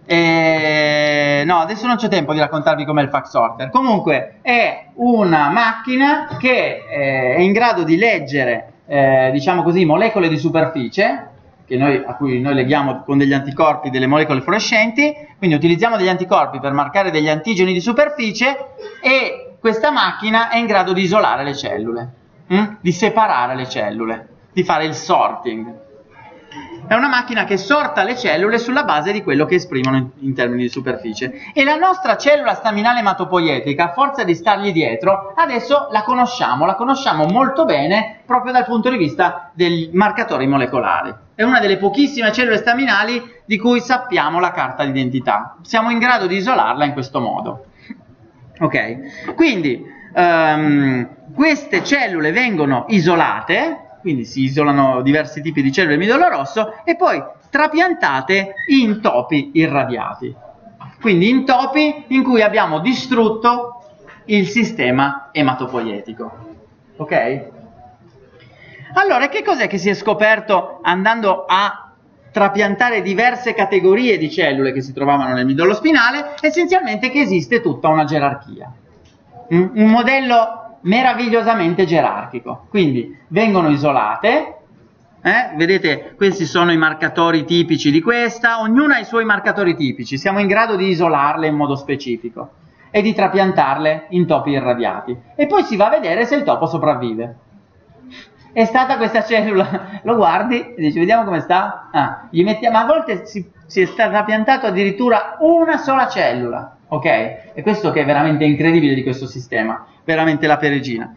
Eh, no, adesso non c'è tempo di raccontarvi com'è il fax sorter. Comunque è una macchina che eh, è in grado di leggere, eh, diciamo così, molecole di superficie noi, a cui noi leghiamo con degli anticorpi delle molecole fluorescenti, quindi utilizziamo degli anticorpi per marcare degli antigeni di superficie e questa macchina è in grado di isolare le cellule, hm? di separare le cellule, di fare il sorting. È una macchina che sorta le cellule sulla base di quello che esprimono in, in termini di superficie. E la nostra cellula staminale ematopoietica, a forza di stargli dietro, adesso la conosciamo, la conosciamo molto bene proprio dal punto di vista dei marcatori molecolari. È una delle pochissime cellule staminali di cui sappiamo la carta d'identità. Siamo in grado di isolarla in questo modo. Ok? Quindi um, queste cellule vengono isolate quindi si isolano diversi tipi di cellule midollo rosso e poi trapiantate in topi irradiati. Quindi in topi in cui abbiamo distrutto il sistema ematopoietico. Ok? Allora, che cos'è che si è scoperto andando a trapiantare diverse categorie di cellule che si trovavano nel midollo spinale? Essenzialmente che esiste tutta una gerarchia. Un modello meravigliosamente gerarchico. Quindi vengono isolate, eh? vedete questi sono i marcatori tipici di questa, ognuna ha i suoi marcatori tipici, siamo in grado di isolarle in modo specifico e di trapiantarle in topi irradiati. E poi si va a vedere se il topo sopravvive. È stata questa cellula, lo guardi e dici vediamo come sta, ah, mettiamo, a volte si, si è trapiantato addirittura una sola cellula, ok? E questo che è veramente incredibile di questo sistema veramente la peregina.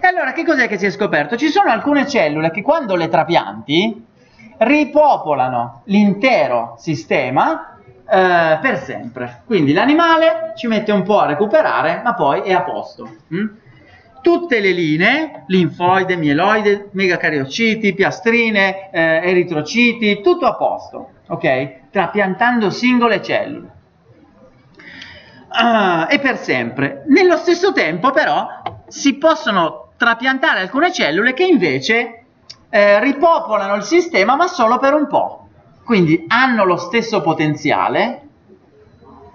E allora che cos'è che si è scoperto? Ci sono alcune cellule che quando le trapianti ripopolano l'intero sistema eh, per sempre. Quindi l'animale ci mette un po' a recuperare, ma poi è a posto. Mm? Tutte le linee, linfoide, mieloide, megacariociti, piastrine, eh, eritrociti, tutto a posto, ok? Trapiantando singole cellule uh, e per sempre. Nello stesso tempo però si possono trapiantare alcune cellule che invece eh, ripopolano il sistema ma solo per un po'. Quindi hanno lo stesso potenziale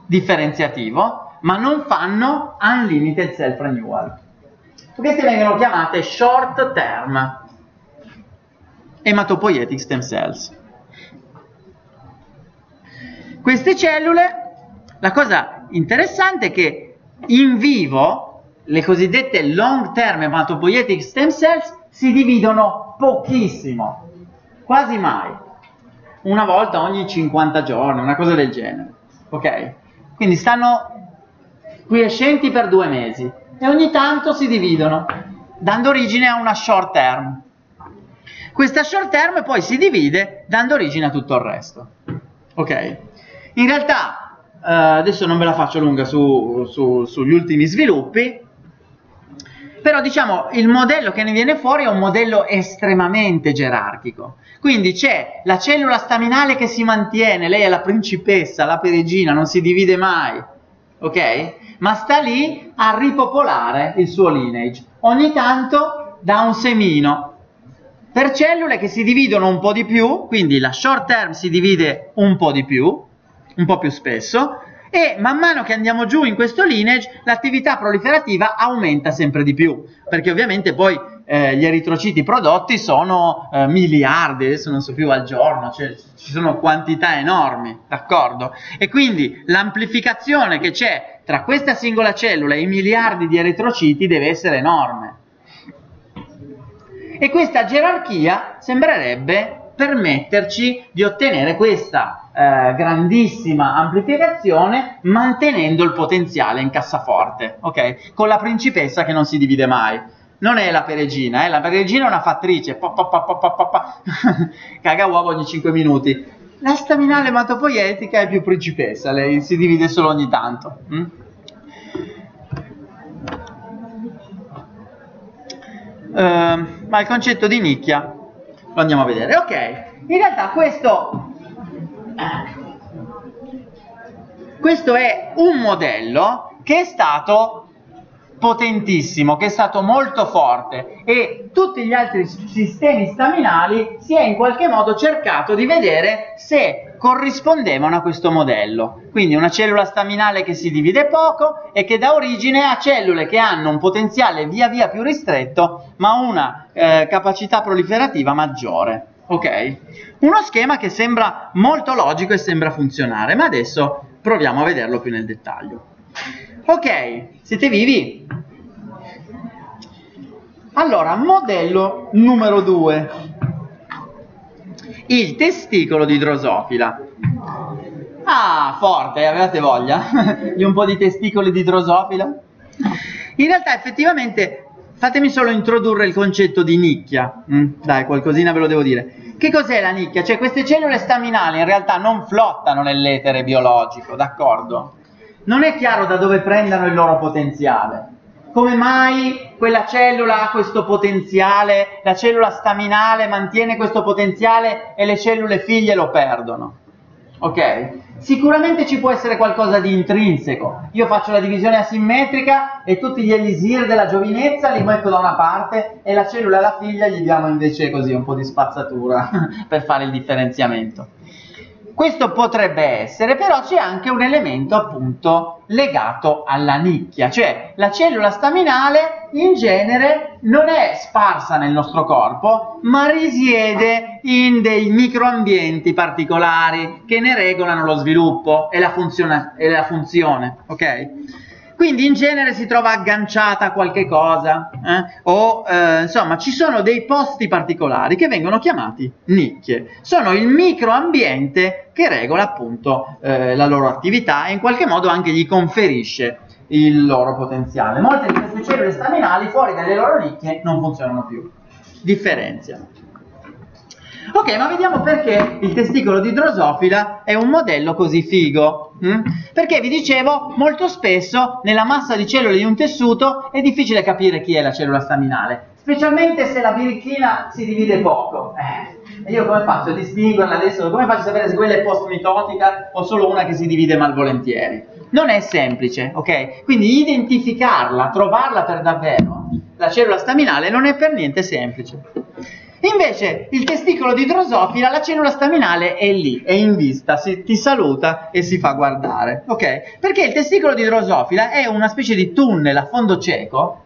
differenziativo ma non fanno unlimited self renewal. Queste vengono chiamate short term ematopoietic stem cells. Queste cellule, la cosa interessante che in vivo le cosiddette long term hematopoietic stem cells si dividono pochissimo, quasi mai, una volta ogni 50 giorni, una cosa del genere, ok? Quindi stanno quiescenti per due mesi e ogni tanto si dividono, dando origine a una short term. Questa short term poi si divide dando origine a tutto il resto. Ok? In realtà, adesso non ve la faccio lunga su, su, sugli ultimi sviluppi, però diciamo il modello che ne viene fuori è un modello estremamente gerarchico. Quindi c'è la cellula staminale che si mantiene, lei è la principessa, la perigina, non si divide mai, ok? Ma sta lì a ripopolare il suo lineage. Ogni tanto dà un semino per cellule che si dividono un po' di più, quindi la short term si divide un po' di più, un po' più spesso, e man mano che andiamo giù in questo lineage l'attività proliferativa aumenta sempre di più, perché ovviamente poi eh, gli eritrociti prodotti sono eh, miliardi, adesso non so più al giorno, cioè ci sono quantità enormi, d'accordo? E quindi l'amplificazione che c'è tra questa singola cellula e i miliardi di eritrociti deve essere enorme. E questa gerarchia sembrerebbe permetterci di ottenere questa eh, grandissima amplificazione mantenendo il potenziale in cassaforte, ok? Con la principessa che non si divide mai. Non è la peregina, eh? la peregina è una fattrice, pa, pa, pa, caga uovo ogni 5 minuti. La staminale ematopoietica è più principessa, lei si divide solo ogni tanto. Mm? Uh, ma il concetto di nicchia lo andiamo a vedere. Ok, in realtà questo, questo è un modello che è stato potentissimo, che è stato molto forte e tutti gli altri sistemi staminali si è in qualche modo cercato di vedere se corrispondevano a questo modello. Quindi una cellula staminale che si divide poco e che dà origine a cellule che hanno un potenziale via via più ristretto ma una eh, capacità proliferativa maggiore. Ok? Uno schema che sembra molto logico e sembra funzionare, ma adesso proviamo a vederlo più nel dettaglio. Ok, siete vivi? Allora, modello numero 2. Il testicolo di drosofila. Ah, forte, avevate voglia di un po' di testicoli di drosofila? In realtà effettivamente fatemi solo introdurre il concetto di nicchia. Mm, dai, qualcosina ve lo devo dire. Che cos'è la nicchia? Cioè queste cellule staminali in realtà non flottano nell'etere biologico, d'accordo? non è chiaro da dove prendano il loro potenziale. Come mai quella cellula ha questo potenziale, la cellula staminale mantiene questo potenziale e le cellule figlie lo perdono? Ok? Sicuramente ci può essere qualcosa di intrinseco. Io faccio la divisione asimmetrica e tutti gli elisir della giovinezza li metto da una parte e la cellula alla figlia gli diamo invece così un po' di spazzatura per fare il differenziamento. Questo potrebbe essere, però c'è anche un elemento appunto legato alla nicchia, cioè la cellula staminale in genere non è sparsa nel nostro corpo, ma risiede in dei microambienti particolari che ne regolano lo sviluppo e la, funzione, e la funzione ok? Quindi in genere si trova agganciata a qualche cosa eh? o eh, insomma ci sono dei posti particolari che vengono chiamati nicchie sono il microambiente che regola appunto eh, la loro attività e in qualche modo anche gli conferisce il loro potenziale molte di queste cellule staminali fuori dalle loro nicchie non funzionano più differenziano Ok, ma vediamo perché il testicolo di drosofila è un modello così figo. Hm? Perché vi dicevo, molto spesso nella massa di cellule di un tessuto è difficile capire chi è la cellula staminale, specialmente se la birichina si divide poco. Eh, io come faccio a distinguerla adesso? Come faccio a sapere se quella è post-mitotica o solo una che si divide malvolentieri? Non è semplice, ok? Quindi identificarla, trovarla per davvero, la cellula staminale, non è per niente semplice. Invece il testicolo di drosofila, la cellula staminale è lì, è in vista, si, ti saluta e si fa guardare, ok? Perché il testicolo di drosofila è una specie di tunnel a fondo cieco.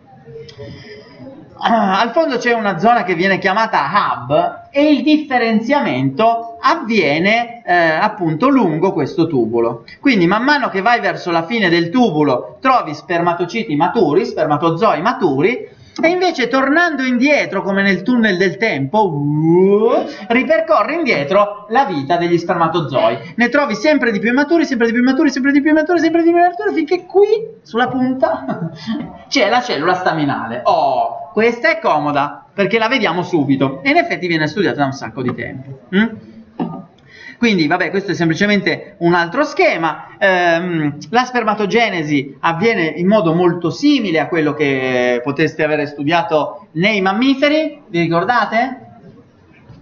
Ah, al fondo c'è una zona che viene chiamata hub e il differenziamento avviene eh, appunto lungo questo tubulo. Quindi man mano che vai verso la fine del tubulo trovi spermatociti maturi, spermatozoi maturi e invece tornando indietro come nel tunnel del tempo uh, ripercorre indietro la vita degli spermatozoi. Ne trovi sempre di più immaturi sempre di più immaturi sempre di più immaturi sempre di più immaturi finché qui sulla punta c'è la cellula staminale. Oh questa è comoda perché la vediamo subito. E in effetti viene studiata da un sacco di tempo mm? Quindi, vabbè, questo è semplicemente un altro schema. Ehm, la spermatogenesi avviene in modo molto simile a quello che potreste avere studiato nei mammiferi. Vi ricordate?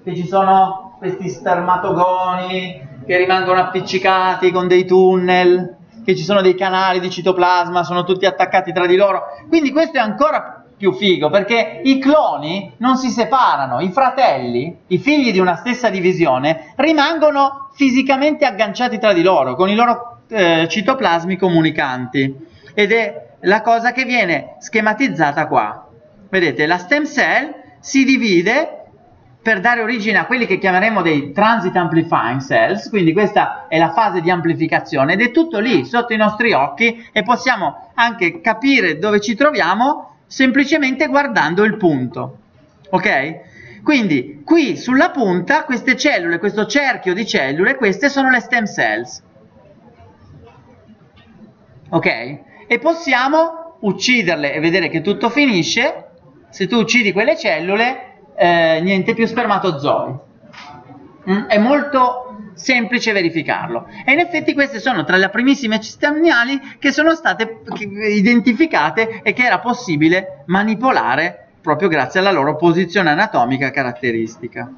Che ci sono questi spermatogoni che rimangono appiccicati con dei tunnel, che ci sono dei canali di citoplasma, sono tutti attaccati tra di loro. Quindi questo è ancora più figo perché i cloni non si separano, i fratelli, i figli di una stessa divisione, rimangono fisicamente agganciati tra di loro con i loro eh, citoplasmi comunicanti ed è la cosa che viene schematizzata qua. Vedete, la stem cell si divide per dare origine a quelli che chiameremo dei transit amplifying cells, quindi questa è la fase di amplificazione ed è tutto lì sotto i nostri occhi e possiamo anche capire dove ci troviamo semplicemente guardando il punto. Ok? Quindi qui sulla punta queste cellule, questo cerchio di cellule, queste sono le stem cells. Ok? E possiamo ucciderle e vedere che tutto finisce. Se tu uccidi quelle cellule, eh, niente più spermatozoi. Mm? È molto semplice verificarlo. E in effetti queste sono tra le primissime staminali che sono state identificate e che era possibile manipolare proprio grazie alla loro posizione anatomica caratteristica.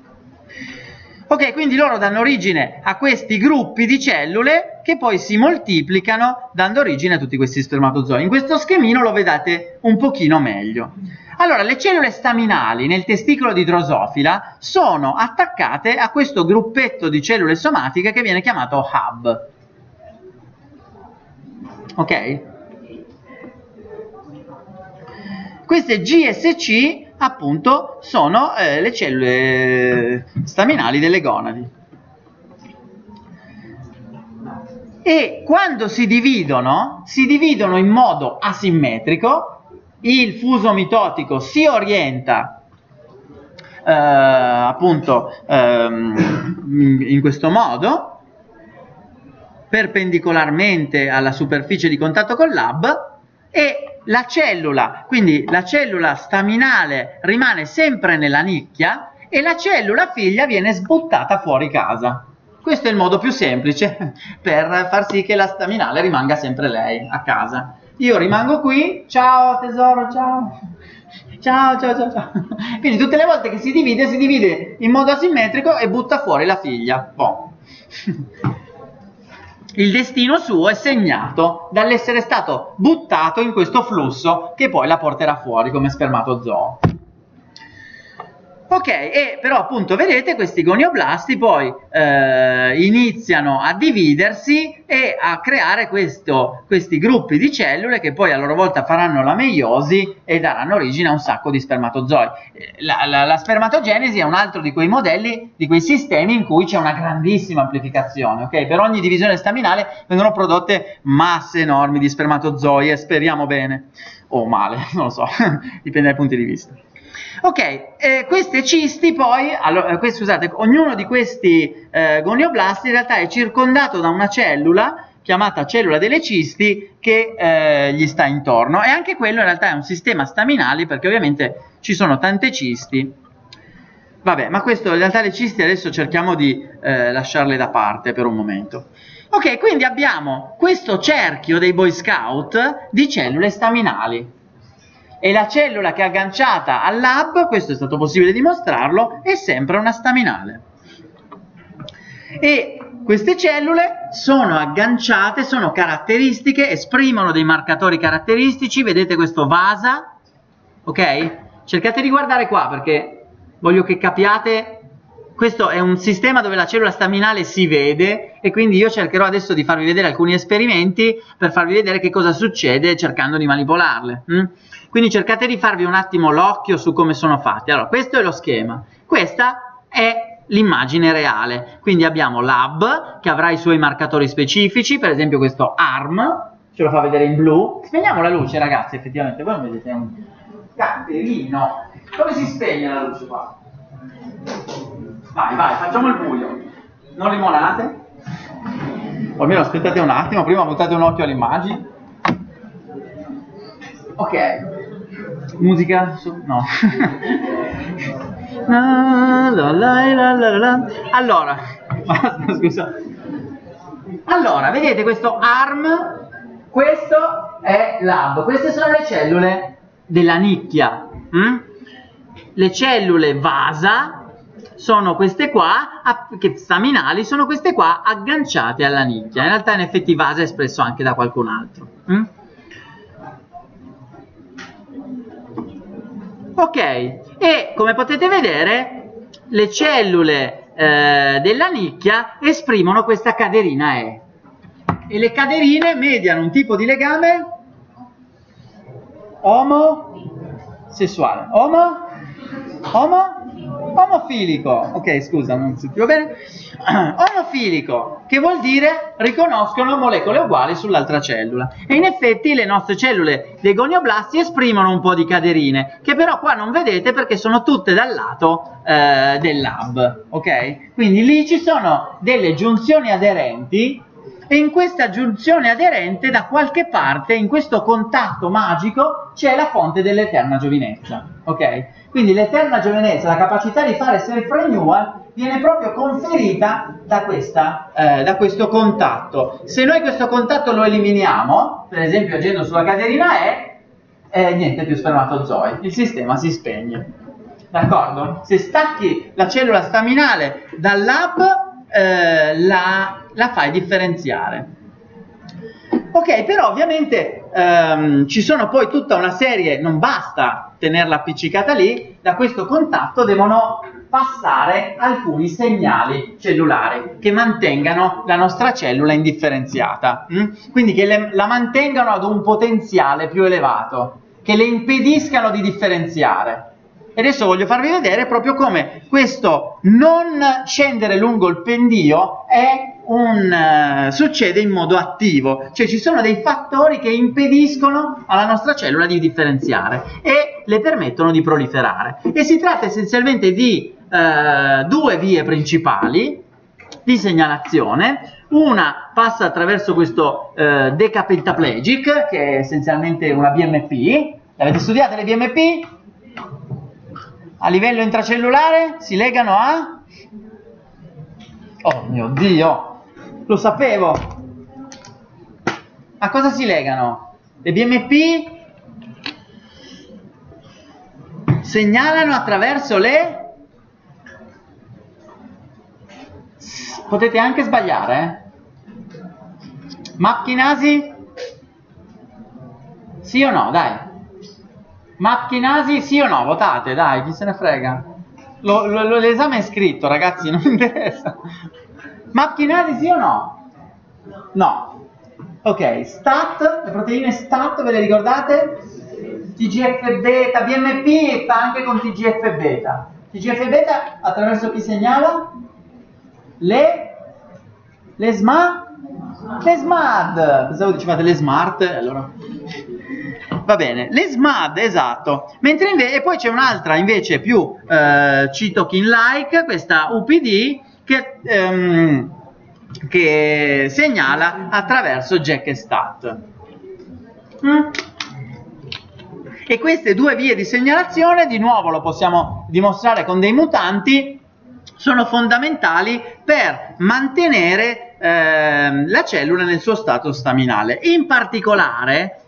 Ok, quindi loro danno origine a questi gruppi di cellule che poi si moltiplicano dando origine a tutti questi spermatozoi. In questo schemino lo vedete un pochino meglio. Allora, le cellule staminali nel testicolo di drosofila sono attaccate a questo gruppetto di cellule somatiche che viene chiamato hub. Ok? Queste GSC appunto sono eh, le cellule staminali delle gonadi. E quando si dividono, si dividono in modo asimmetrico il fuso mitotico si orienta eh, appunto ehm, in questo modo perpendicolarmente alla superficie di contatto col lab e la cellula, quindi la cellula staminale rimane sempre nella nicchia e la cellula figlia viene sbuttata fuori casa. Questo è il modo più semplice per far sì che la staminale rimanga sempre lei a casa. Io rimango qui, ciao tesoro, ciao. Ciao, ciao, ciao, ciao. Quindi tutte le volte che si divide, si divide in modo asimmetrico e butta fuori la figlia. Boh. Il destino suo è segnato dall'essere stato buttato in questo flusso che poi la porterà fuori come spermatozoo. Ok, e però appunto vedete questi gonioblasti poi eh, iniziano a dividersi e a creare questo, questi gruppi di cellule che poi a loro volta faranno la meiosi e daranno origine a un sacco di spermatozoi. La, la, la spermatogenesi è un altro di quei modelli, di quei sistemi in cui c'è una grandissima amplificazione. Ok, per ogni divisione staminale vengono prodotte masse enormi di spermatozoi e speriamo bene o male, non lo so, dipende dai punti di vista. Ok, eh, queste cisti poi, allora, eh, scusate, ognuno di questi eh, gonioblasti in realtà è circondato da una cellula chiamata cellula delle cisti che eh, gli sta intorno e anche quello in realtà è un sistema staminale perché ovviamente ci sono tante cisti. Vabbè, ma questo in realtà le cisti adesso cerchiamo di eh, lasciarle da parte per un momento. Ok, quindi abbiamo questo cerchio dei Boy Scout di cellule staminali e la cellula che è agganciata al lab, questo è stato possibile dimostrarlo, è sempre una staminale. E queste cellule sono agganciate, sono caratteristiche, esprimono dei marcatori caratteristici, vedete questo VASA, ok? Cercate di guardare qua perché voglio che capiate questo è un sistema dove la cellula staminale si vede e quindi io cercherò adesso di farvi vedere alcuni esperimenti per farvi vedere che cosa succede cercando di manipolarle. Hm? Quindi cercate di farvi un attimo l'occhio su come sono fatti. Allora, questo è lo schema. Questa è l'immagine reale. Quindi abbiamo lab che avrà i suoi marcatori specifici, per esempio questo ARM, ce lo fa vedere in blu. Spegniamo la luce ragazzi, effettivamente, voi non vedete un... Caterino. Come si spegne la luce qua? Vai, vai, facciamo il buio. Non limonate? O almeno aspettate un attimo, prima buttate un occhio all'immagine. Ok. Musica? Su- No. Allora, basta, scusa. Allora, vedete questo ARM? Questo è l'hub, queste sono le cellule della nicchia. mm? Le cellule vasa sono queste qua, che staminali sono queste qua agganciate alla nicchia. In realtà in effetti vasa è espresso anche da qualcun altro. mm? Ok, e come potete vedere le cellule eh, della nicchia esprimono questa caderina E. E le caderine mediano un tipo di legame omosessuale, omo, omo, omofilico, ok scusa non sentivo bene, omofilico, che vuol dire riconoscono molecole uguali sull'altra cellula e in effetti le nostre cellule dei gonioblasti esprimono un po' di caderine che però qua non vedete perché sono tutte dal lato eh, del lab, ok? Quindi lì ci sono delle giunzioni aderenti e in questa giunzione aderente da qualche parte, in questo contatto magico, c'è la fonte dell'eterna giovinezza. Ok? Quindi l'eterna giovinezza, la capacità di fare self-renewal, viene proprio conferita da, questa, eh, da questo contatto. Se noi questo contatto lo eliminiamo, per esempio agendo sulla caderina E, eh, niente più spermatozoi, il sistema si spegne. D'accordo? Se stacchi la cellula staminale dal lab, eh, la, la fai differenziare. Ok, però ovviamente ehm, ci sono poi tutta una serie, non basta tenerla appiccicata lì, da questo contatto devono passare alcuni segnali cellulari che mantengano la nostra cellula indifferenziata, mm? quindi che le- la mantengano ad un potenziale più elevato, che le impediscano di differenziare. E adesso voglio farvi vedere proprio come questo non scendere lungo il pendio un, eh, succede in modo attivo, cioè ci sono dei fattori che impediscono alla nostra cellula di differenziare e le permettono di proliferare. E si tratta essenzialmente di eh, due vie principali di segnalazione. Una passa attraverso questo eh, decapentaplegic, che è essenzialmente una BMP. Avete studiato le BMP? A livello intracellulare si legano a... Oh mio Dio! Lo sapevo! A cosa si legano? Le BMP segnalano attraverso le... Potete anche sbagliare, eh? Macchinasi? Sì o no? Dai. Macchinasi sì o no? Votate, dai, chi se ne frega. L'esame è scritto, ragazzi, non interessa. Macchinasi sì o no? No. Ok, STAT, le proteine STAT, ve le ricordate? TGF beta, BMP sta anche con TGF beta. TGF beta attraverso chi segnala? Le, le SMA? Le SMAD. Pensavo dicevate le smart, allora Va bene, le SMAD, esatto. Mentre invece, e poi c'è un'altra invece più eh, cytokine-like, questa UPD, che, ehm, che segnala attraverso Jack e Stat. Mm? E queste due vie di segnalazione, di nuovo lo possiamo dimostrare con dei mutanti, sono fondamentali per mantenere ehm, la cellula nel suo stato staminale. In particolare,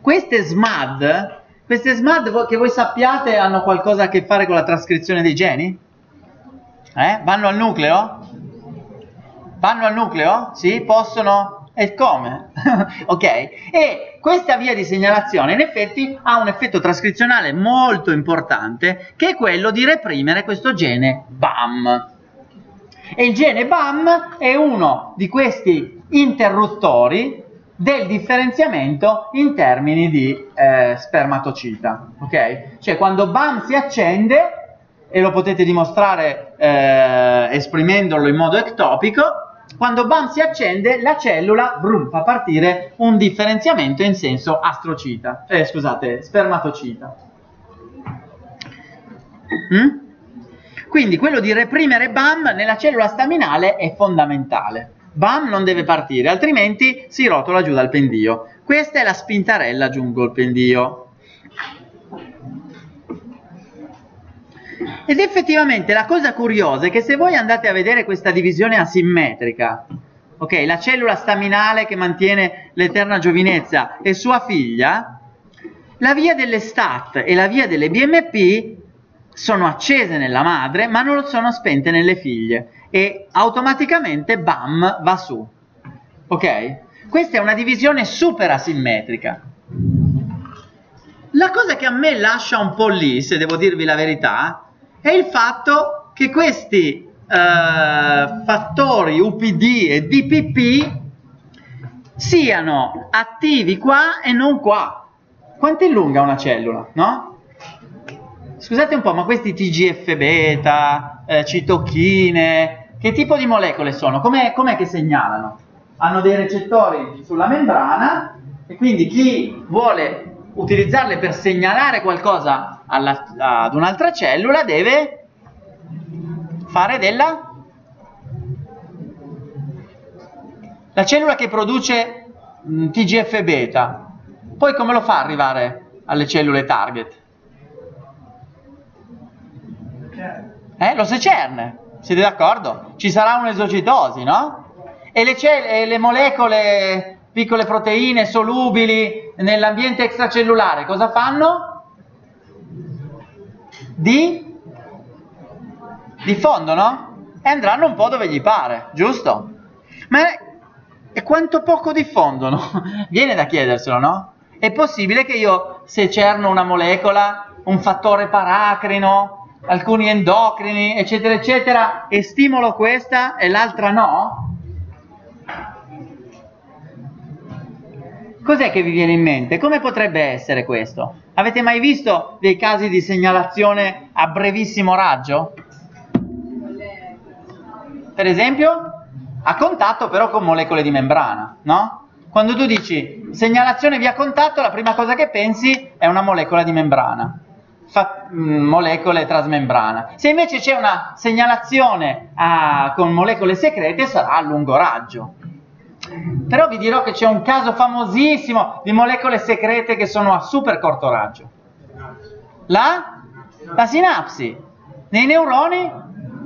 queste SMAD, queste SMAD che voi sappiate hanno qualcosa a che fare con la trascrizione dei geni? Eh? Vanno al nucleo? Vanno al nucleo? Sì? Possono? E come? ok? E questa via di segnalazione in effetti ha un effetto trascrizionale molto importante che è quello di reprimere questo gene BAM. E il gene BAM è uno di questi interruttori del differenziamento in termini di eh, spermatocita. Ok? Cioè quando BAM si accende, e lo potete dimostrare eh, esprimendolo in modo ectopico, quando BAM si accende, la cellula brum, fa partire un differenziamento in senso astrocita, eh, scusate, spermatocita. Mm? Quindi quello di reprimere BAM nella cellula staminale è fondamentale. BAM non deve partire, altrimenti si rotola giù dal pendio. Questa è la spintarella giungo il pendio. Ed effettivamente la cosa curiosa è che se voi andate a vedere questa divisione asimmetrica, ok, la cellula staminale che mantiene l'eterna giovinezza e sua figlia, la via delle STAT e la via delle BMP sono accese nella madre ma non sono spente nelle figlie e automaticamente BAM va su. Ok? Questa è una divisione super asimmetrica. La cosa che a me lascia un po' lì, se devo dirvi la verità, è il fatto che questi eh, fattori UPD e DPP siano attivi qua e non qua. Quanto è lunga una cellula, no? Scusate un po', ma questi TGF beta, eh, citochine, che tipo di molecole sono? Com'è, com'è che segnalano? Hanno dei recettori sulla membrana e quindi chi vuole utilizzarle per segnalare qualcosa alla, ad un'altra cellula deve fare della la cellula che produce mm, TGF beta poi come lo fa arrivare alle cellule target? Eh, lo secerne, siete d'accordo? Ci sarà un'esocitosi, no? E le, e le molecole piccole proteine solubili nell'ambiente extracellulare, cosa fanno? Di? Diffondono? E andranno un po' dove gli pare, giusto? Ma e quanto poco diffondono? Viene da chiederselo, no? È possibile che io secerno una molecola, un fattore paracrino, alcuni endocrini, eccetera, eccetera, e stimolo questa e l'altra no? Cos'è che vi viene in mente? Come potrebbe essere questo? Avete mai visto dei casi di segnalazione a brevissimo raggio? Per esempio? A contatto però con molecole di membrana, no? Quando tu dici segnalazione via contatto, la prima cosa che pensi è una molecola di membrana, Mm, molecole trasmembrana. Se invece c'è una segnalazione a, con molecole secrete sarà a lungo raggio. Però vi dirò che c'è un caso famosissimo di molecole secrete che sono a super corto raggio. La? La sinapsi. Nei neuroni,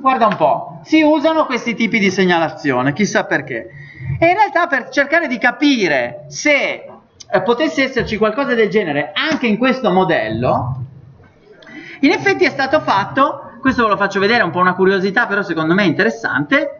guarda un po', si usano questi tipi di segnalazione, chissà perché. E in realtà per cercare di capire se eh, potesse esserci qualcosa del genere anche in questo modello, in effetti è stato fatto, questo ve lo faccio vedere, è un po' una curiosità, però secondo me è interessante,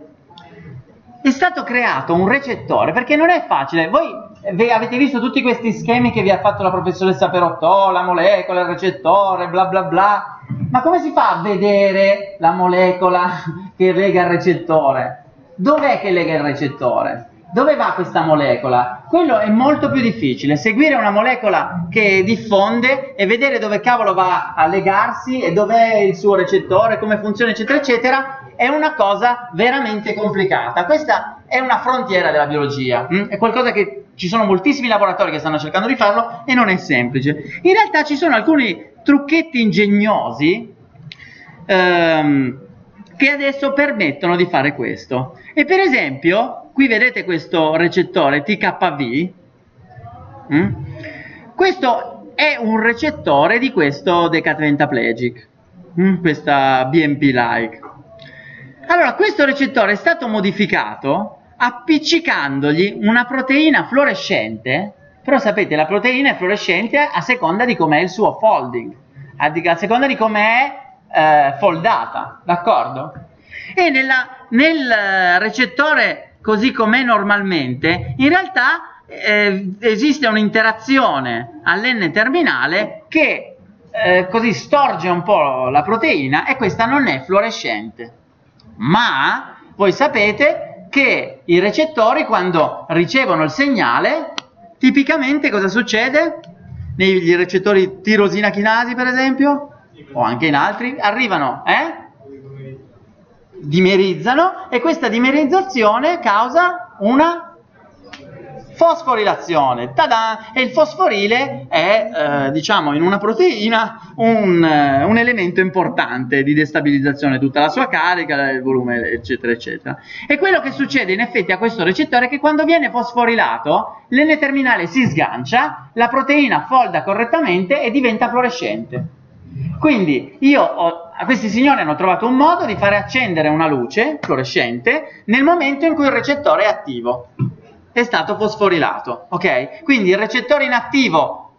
è stato creato un recettore perché non è facile. Voi avete visto tutti questi schemi che vi ha fatto la professoressa Perottò, la molecola, il recettore, bla bla bla. Ma come si fa a vedere la molecola che lega il recettore? Dov'è che lega il recettore? Dove va questa molecola? Quello è molto più difficile, seguire una molecola che diffonde e vedere dove cavolo va a legarsi e dov'è il suo recettore, come funziona eccetera eccetera, è una cosa veramente complicata. Questa è una frontiera della biologia, hm? è qualcosa che ci sono moltissimi laboratori che stanno cercando di farlo e non è semplice. In realtà ci sono alcuni trucchetti ingegnosi ehm, che adesso permettono di fare questo. E per esempio qui vedete questo recettore TKV, mm? questo è un recettore di questo decatentaplegic, mm? questa BMP-like. Allora, questo recettore è stato modificato appiccicandogli una proteina fluorescente, però sapete, la proteina è fluorescente a seconda di com'è il suo folding, a seconda di com'è eh, foldata, d'accordo? E nella, nel recettore così com'è normalmente, in realtà eh, esiste un'interazione all'N terminale che eh, così storge un po' la proteina e questa non è fluorescente. Ma voi sapete che i recettori quando ricevono il segnale, tipicamente cosa succede? Negli recettori tirosina chinasi per esempio, o anche in altri, arrivano, eh? Dimerizzano e questa dimerizzazione causa una fosforilazione. Tada! E il fosforile è, eh, diciamo, in una proteina un, eh, un, elemento importante di destabilizzazione, tutta la sua carica, il volume, eccetera, eccetera. E quello che succede in effetti a questo recettore è che quando viene fosforilato, l'N terminale si sgancia, la proteina folda correttamente e diventa fluorescente. Quindi io ho, questi signori hanno trovato un modo di fare accendere una luce fluorescente nel momento in cui il recettore è attivo è stato fosforilato, ok? Quindi il recettore inattivo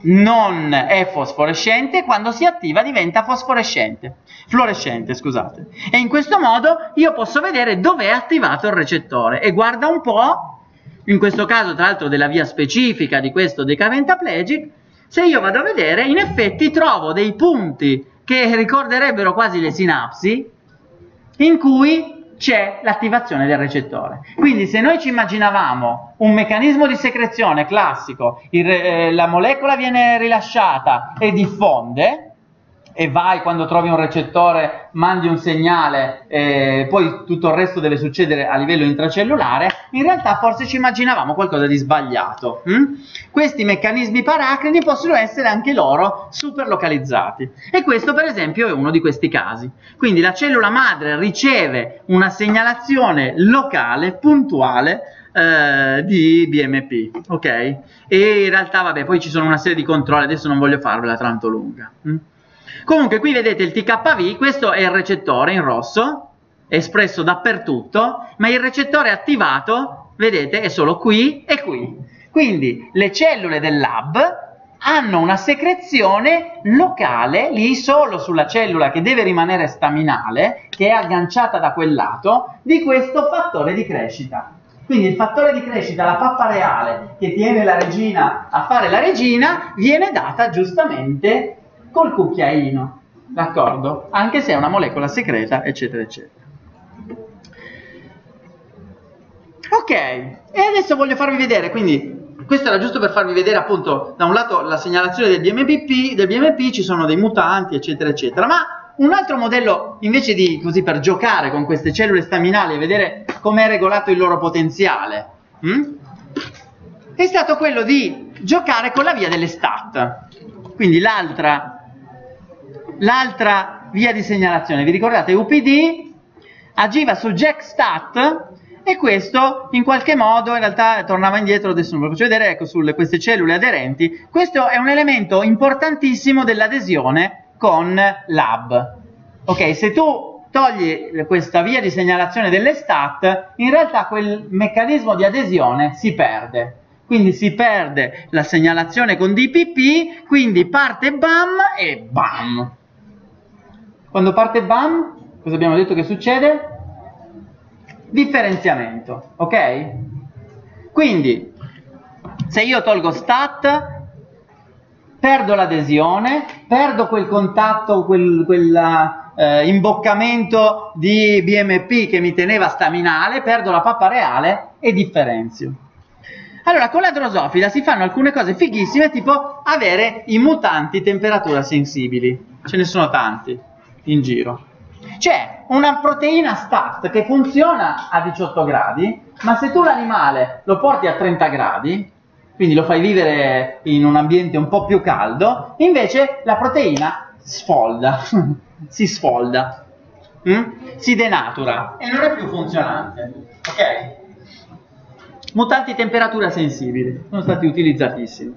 non è fosforescente, quando si attiva diventa fosforescente, fluorescente, scusate. E in questo modo io posso vedere dove è attivato il recettore e guarda un po', in questo caso tra l'altro della via specifica di questo decaventaplegic, se io vado a vedere, in effetti trovo dei punti che ricorderebbero quasi le sinapsi, in cui c'è l'attivazione del recettore. Quindi se noi ci immaginavamo un meccanismo di secrezione classico, il, eh, la molecola viene rilasciata e diffonde, e vai quando trovi un recettore, mandi un segnale, e poi tutto il resto deve succedere a livello intracellulare, in realtà forse ci immaginavamo qualcosa di sbagliato. Hm? Questi meccanismi paracrini possono essere anche loro super localizzati. E questo per esempio è uno di questi casi. Quindi la cellula madre riceve una segnalazione locale, puntuale, eh, di BMP, ok? E in realtà, vabbè, poi ci sono una serie di controlli, adesso non voglio farvela tanto lunga. Hm? Comunque qui vedete il TKV, questo è il recettore in rosso, espresso dappertutto, ma il recettore attivato, vedete, è solo qui e qui. Quindi le cellule del lab hanno una secrezione locale lì solo sulla cellula che deve rimanere staminale, che è agganciata da quel lato, di questo fattore di crescita. Quindi il fattore di crescita, la pappa reale che tiene la regina a fare la regina, viene data giustamente col cucchiaino, d'accordo? Anche se è una molecola segreta, eccetera, eccetera. Ok, e adesso voglio farvi vedere, quindi questo era giusto per farvi vedere appunto da un lato la segnalazione del BMP, del BMP ci sono dei mutanti, eccetera, eccetera, ma un altro modello invece di così per giocare con queste cellule staminali e vedere come è regolato il loro potenziale, hm? è stato quello di giocare con la via delle stat. Quindi l'altra l'altra via di segnalazione. Vi ricordate UPD agiva su jackstat e questo in qualche modo in realtà tornava indietro, adesso non ve lo faccio vedere, ecco su queste cellule aderenti, questo è un elemento importantissimo dell'adesione con lab. Ok, se tu togli questa via di segnalazione delle stat, in realtà quel meccanismo di adesione si perde. Quindi si perde la segnalazione con DPP, quindi parte BAM e BAM. Quando parte BAM, cosa abbiamo detto che succede? Differenziamento, ok? Quindi, se io tolgo stat, perdo l'adesione, perdo quel contatto, quel eh, imboccamento di BMP che mi teneva staminale, perdo la pappa reale e differenzio. Allora, con la drosofila si fanno alcune cose fighissime, tipo avere i mutanti temperatura sensibili. Ce ne sono tanti in giro. C'è una proteina STAT che funziona a 18 gradi, ma se tu l'animale lo porti a 30 gradi, quindi lo fai vivere in un ambiente un po' più caldo, invece la proteina sfolda, si sfolda, mm? si denatura e non è più funzionante. Ok? Mutanti temperatura sensibili sono stati utilizzatissimi.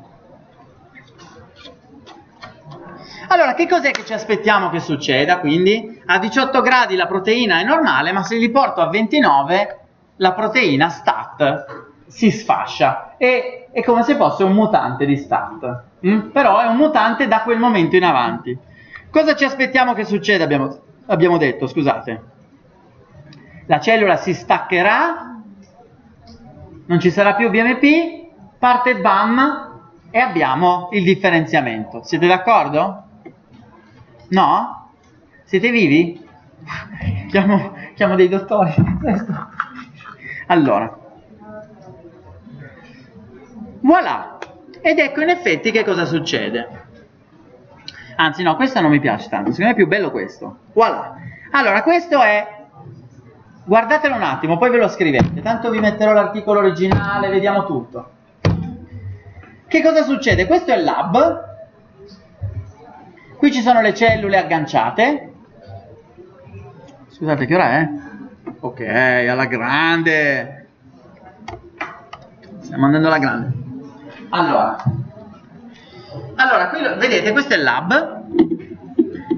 Allora, che cos'è che ci aspettiamo che succeda? Quindi a 18 gradi la proteina è normale, ma se li porto a 29 la proteina STAT si sfascia e è come se fosse un mutante di STAT, mm? però è un mutante da quel momento in avanti. Cosa ci aspettiamo che succeda? Abbiamo, abbiamo detto, scusate. La cellula si staccherà, non ci sarà più BMP, parte BAM e abbiamo il differenziamento. Siete d'accordo? No? Siete vivi? chiamo, chiamo dei dottori. allora. Voilà. Ed ecco in effetti che cosa succede. Anzi no, questa non mi piace tanto, secondo me è più bello questo. Voilà. Allora, questo è guardatelo un attimo, poi ve lo scrivete, tanto vi metterò l'articolo originale, vediamo tutto. Che cosa succede? Questo è il lab, qui ci sono le cellule agganciate, scusate che ora è? Ok, alla grande, stiamo andando alla grande. Allora, allora qui vedete, questo è il lab,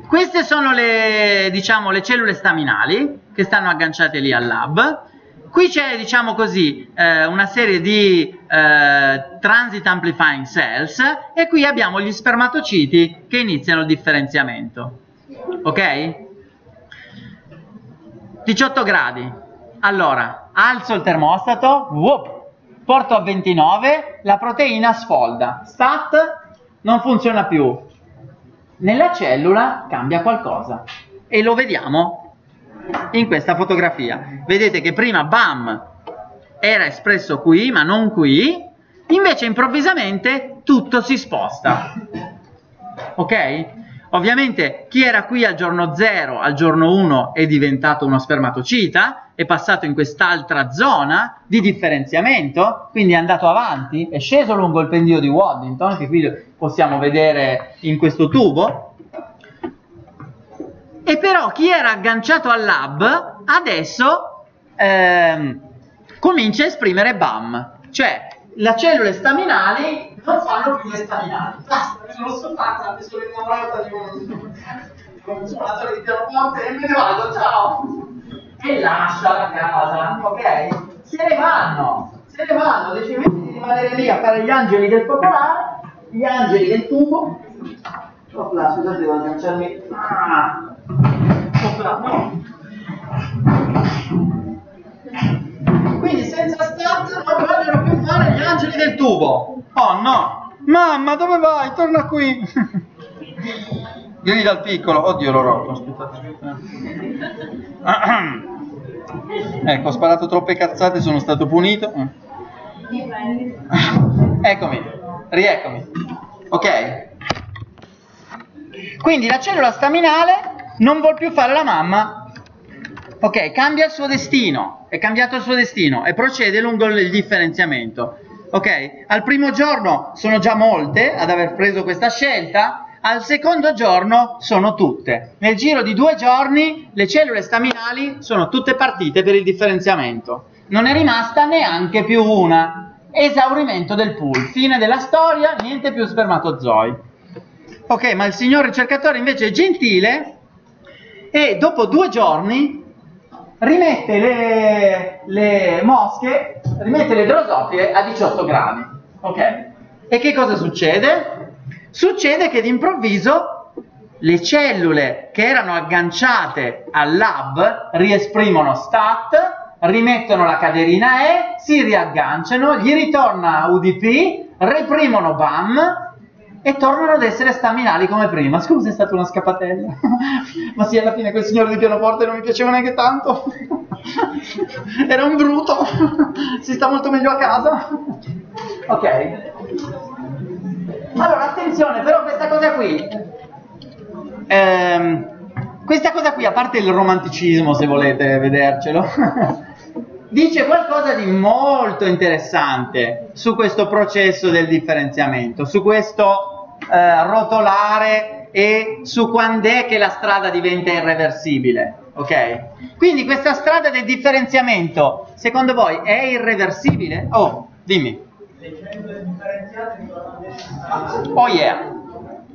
queste sono le, diciamo, le cellule staminali che stanno agganciate lì al lab. Qui c'è, diciamo così, eh, una serie di eh, transit amplifying cells e qui abbiamo gli spermatociti che iniziano il differenziamento. Ok? 18 gradi. Allora, alzo il termostato, whoop, porto a 29, la proteina sfolda. Stat non funziona più, nella cellula cambia qualcosa e lo vediamo in questa fotografia. Vedete che prima BAM era espresso qui ma non qui, invece improvvisamente tutto si sposta. Ok? Ovviamente chi era qui al giorno 0, al giorno 1 è diventato uno spermatocita, è passato in quest'altra zona di differenziamento, quindi è andato avanti, è sceso lungo il pendio di Waddington, che qui possiamo vedere in questo tubo, e però chi era agganciato al lab adesso ehm, comincia a esprimere BAM, cioè le cellule staminali non fanno più le staminali. Basta, sono stufata, mi sono innamorata di un consumatore di pianoforte e me ne vado, ciao! E lascia la casa, ok? Se ne vanno, se ne vanno, decidono di rimanere lì a fare gli angeli del popolare, gli angeli del tubo. Opla, scusate, devo agganciarmi. Ah. Opla, no. Quindi senza stat non vogliono più fare gli angeli del tubo. Oh no! Mamma, dove vai? Torna qui! Vieni dal piccolo. Oddio, l'ho rotto. Aspettate. Ecco, ho sparato troppe cazzate, sono stato punito. Eccomi, rieccomi. Ok? Quindi la cellula staminale non vuol più fare la mamma. Ok, cambia il suo destino, è cambiato il suo destino e procede lungo il differenziamento. Ok, al primo giorno sono già molte ad aver preso questa scelta, al secondo giorno sono tutte. Nel giro di due giorni le cellule staminali sono tutte partite per il differenziamento. Non è rimasta neanche più una. Esaurimento del pool, fine della storia, niente più spermatozoi. Ok, ma il signor ricercatore invece è gentile e dopo due giorni rimette le, le mosche, rimette le drosofile a 18 gradi. Ok? E che cosa succede? Succede che d'improvviso le cellule che erano agganciate al lab riesprimono stat, rimettono la caderina E, si riagganciano, gli ritorna UDP, reprimono BAM e tornano ad essere staminali come prima. Scusa, è stata una scappatella. Ma sì, alla fine quel signore di pianoforte non mi piaceva neanche tanto. Era un bruto. si sta molto meglio a casa. Ok. Allora, attenzione, però questa cosa qui, ehm, questa cosa qui, a parte il romanticismo, se volete vedercelo, dice qualcosa di molto interessante su questo processo del differenziamento, su questo eh, rotolare e su quando è che la strada diventa irreversibile. Ok? Quindi questa strada del differenziamento, secondo voi, è irreversibile? Oh, dimmi. Oh yeah,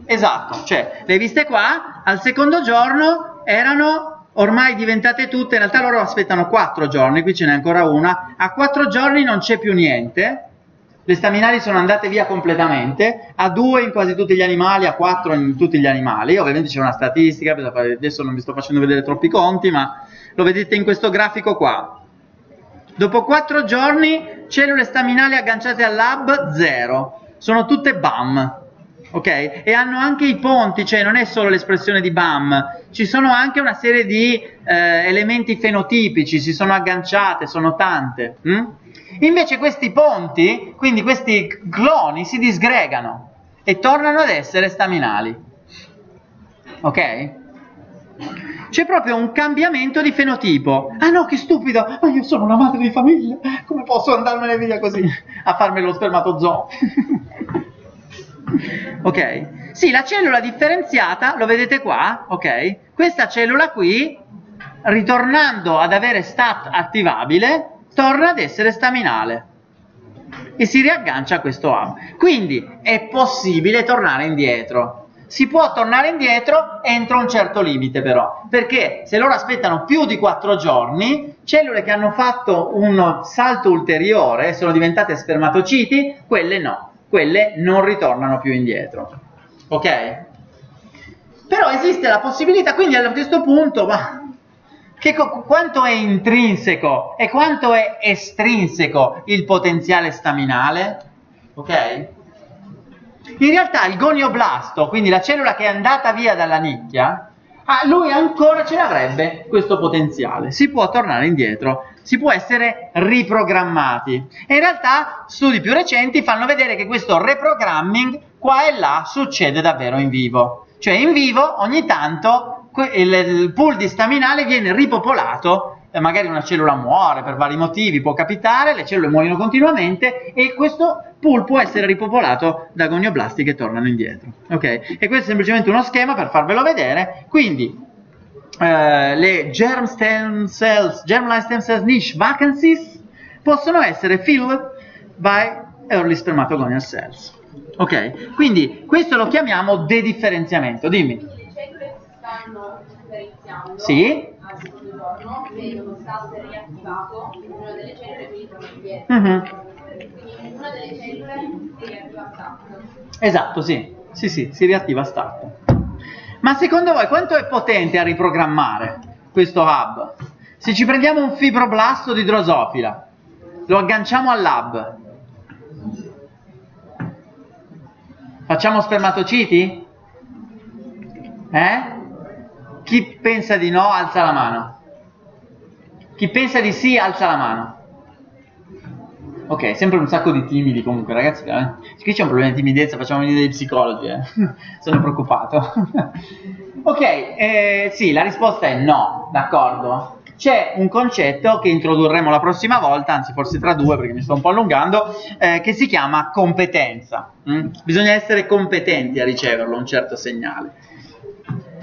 esatto, cioè le viste qua al secondo giorno erano ormai diventate tutte, in realtà loro aspettano 4 giorni, qui ce n'è ancora una, a 4 giorni non c'è più niente, le staminali sono andate via completamente, a 2 in quasi tutti gli animali, a 4 in tutti gli animali, ovviamente c'è una statistica, adesso non vi sto facendo vedere troppi conti, ma lo vedete in questo grafico qua, Dopo 4 giorni cellule staminali agganciate al lab, zero. Sono tutte BAM. Ok? E hanno anche i ponti, cioè non è solo l'espressione di BAM, ci sono anche una serie di eh, elementi fenotipici, si sono agganciate, sono tante. Hm? Invece questi ponti, quindi questi cloni, si disgregano e tornano ad essere staminali. Ok? c'è proprio un cambiamento di fenotipo. Ah no, che stupido, ma io sono una madre di famiglia, come posso andarmene via così a farmi lo spermatozoo? ok? Sì, la cellula differenziata, lo vedete qua, ok? Questa cellula qui, ritornando ad avere stat attivabile, torna ad essere staminale e si riaggancia a questo hub. Quindi è possibile tornare indietro. Si può tornare indietro entro un certo limite però, perché se loro aspettano più di 4 giorni, cellule che hanno fatto un salto ulteriore, sono diventate spermatociti, quelle no, quelle non ritornano più indietro. Ok? Però esiste la possibilità, quindi a questo punto, ma che, quanto è intrinseco e quanto è estrinseco il potenziale staminale? Ok? In realtà il gonioblasto, quindi la cellula che è andata via dalla nicchia, ah, lui ancora ce l'avrebbe questo potenziale. Si può tornare indietro, si può essere riprogrammati. E in realtà studi più recenti fanno vedere che questo reprogramming qua e là succede davvero in vivo. Cioè in vivo ogni tanto il, pool di staminale viene ripopolato magari una cellula muore per vari motivi, può capitare, le cellule muoiono continuamente e questo pool può essere ripopolato da gonioblasti che tornano indietro. Ok? E questo è semplicemente uno schema per farvelo vedere. Quindi eh, le germ stem cells, germline stem cells niche vacancies possono essere filled by early spermatogonial cells. Ok? Quindi questo lo chiamiamo dedifferenziamento. Dimmi. Stanno differenziando. Sì. Al secondo giorno vedono stato riattivato in una delle cellule quindi torna indietro. Mhm. Quindi in una delle cellule si riattiva stato. Esatto, sì. Sì, sì, si riattiva start. Ma secondo voi quanto è potente a riprogrammare questo hub? Se ci prendiamo un fibroblasto di drosofila, lo agganciamo al hub, facciamo spermatociti? Eh? Chi pensa di no alza la mano. Chi pensa di sì alza la mano. Ok, sempre un sacco di timidi comunque, ragazzi. Eh? Qui c'è un problema di timidezza, facciamo venire dei psicologi, eh? sono preoccupato. ok, eh, sì, la risposta è no, d'accordo. C'è un concetto che introdurremo la prossima volta, anzi forse tra due perché mi sto un po' allungando, eh, che si chiama competenza. Mm? Bisogna essere competenti a riceverlo, un certo segnale.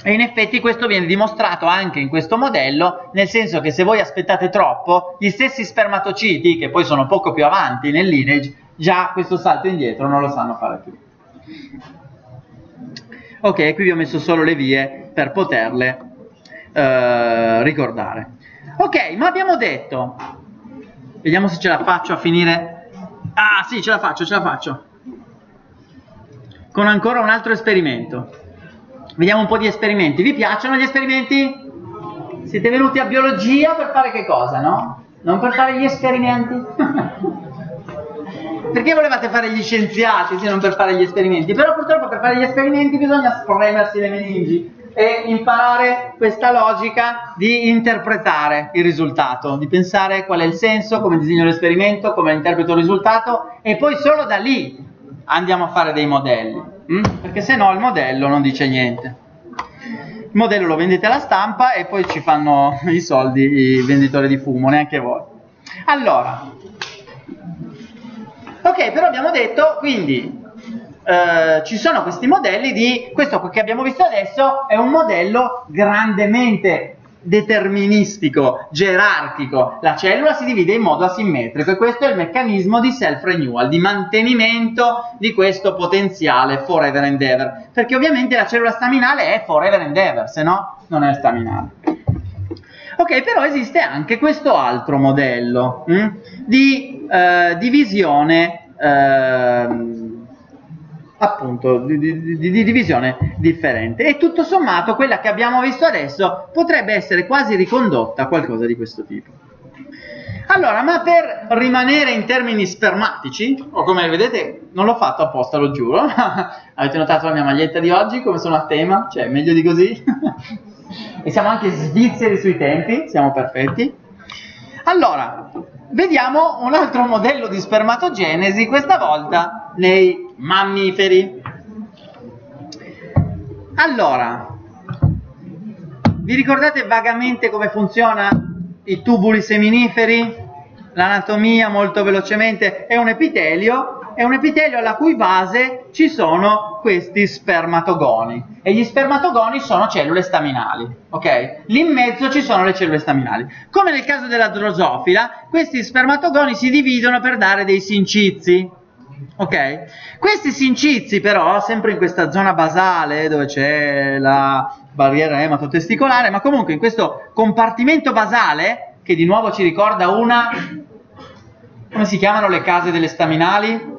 E in effetti questo viene dimostrato anche in questo modello, nel senso che se voi aspettate troppo, gli stessi spermatociti, che poi sono poco più avanti nel lineage, già questo salto indietro non lo sanno fare più. Ok, qui vi ho messo solo le vie per poterle eh, ricordare. Ok, ma abbiamo detto, vediamo se ce la faccio a finire. Ah sì, ce la faccio, ce la faccio. Con ancora un altro esperimento. Vediamo un po' di esperimenti. Vi piacciono gli esperimenti? Siete venuti a biologia per fare che cosa, no? Non per fare gli esperimenti? Perché volevate fare gli scienziati se non per fare gli esperimenti? Però purtroppo per fare gli esperimenti bisogna spremersi le meningi e imparare questa logica di interpretare il risultato, di pensare qual è il senso, come disegno l'esperimento, come interpreto il risultato e poi solo da lì andiamo a fare dei modelli. Mm? Perché se no il modello non dice niente. Il modello lo vendete alla stampa e poi ci fanno i soldi i venditori di fumo, neanche voi. Allora, ok, però abbiamo detto, quindi eh, ci sono questi modelli di, questo che abbiamo visto adesso è un modello grandemente deterministico, gerarchico, la cellula si divide in modo asimmetrico e questo è il meccanismo di self-renewal, di mantenimento di questo potenziale forever and ever, perché ovviamente la cellula staminale è forever and ever, se no non è staminale. Ok, però esiste anche questo altro modello hm, di eh, divisione eh, appunto di, di, di, divisione differente. E tutto sommato quella che abbiamo visto adesso potrebbe essere quasi ricondotta a qualcosa di questo tipo. Allora ma per rimanere in termini spermatici o come vedete non l'ho fatto apposta lo giuro. Avete notato la mia maglietta di oggi come sono a tema? Cioè meglio di così. E siamo anche svizzeri sui tempi siamo perfetti allora vediamo un altro modello di spermatogenesi questa volta nei mammiferi. Allora, vi ricordate vagamente come funziona i tubuli seminiferi? L'anatomia molto velocemente è un epitelio, è un epitelio alla cui base ci sono questi spermatogoni e gli spermatogoni sono cellule staminali, ok? Lì in mezzo ci sono le cellule staminali. Come nel caso della drosofila, questi spermatogoni si dividono per dare dei sincizi, ok? Questi sincizi però, sempre in questa zona basale dove c'è la barriera ematotesticolare, ma comunque in questo compartimento basale, che di nuovo ci ricorda una, come si chiamano le case delle staminali?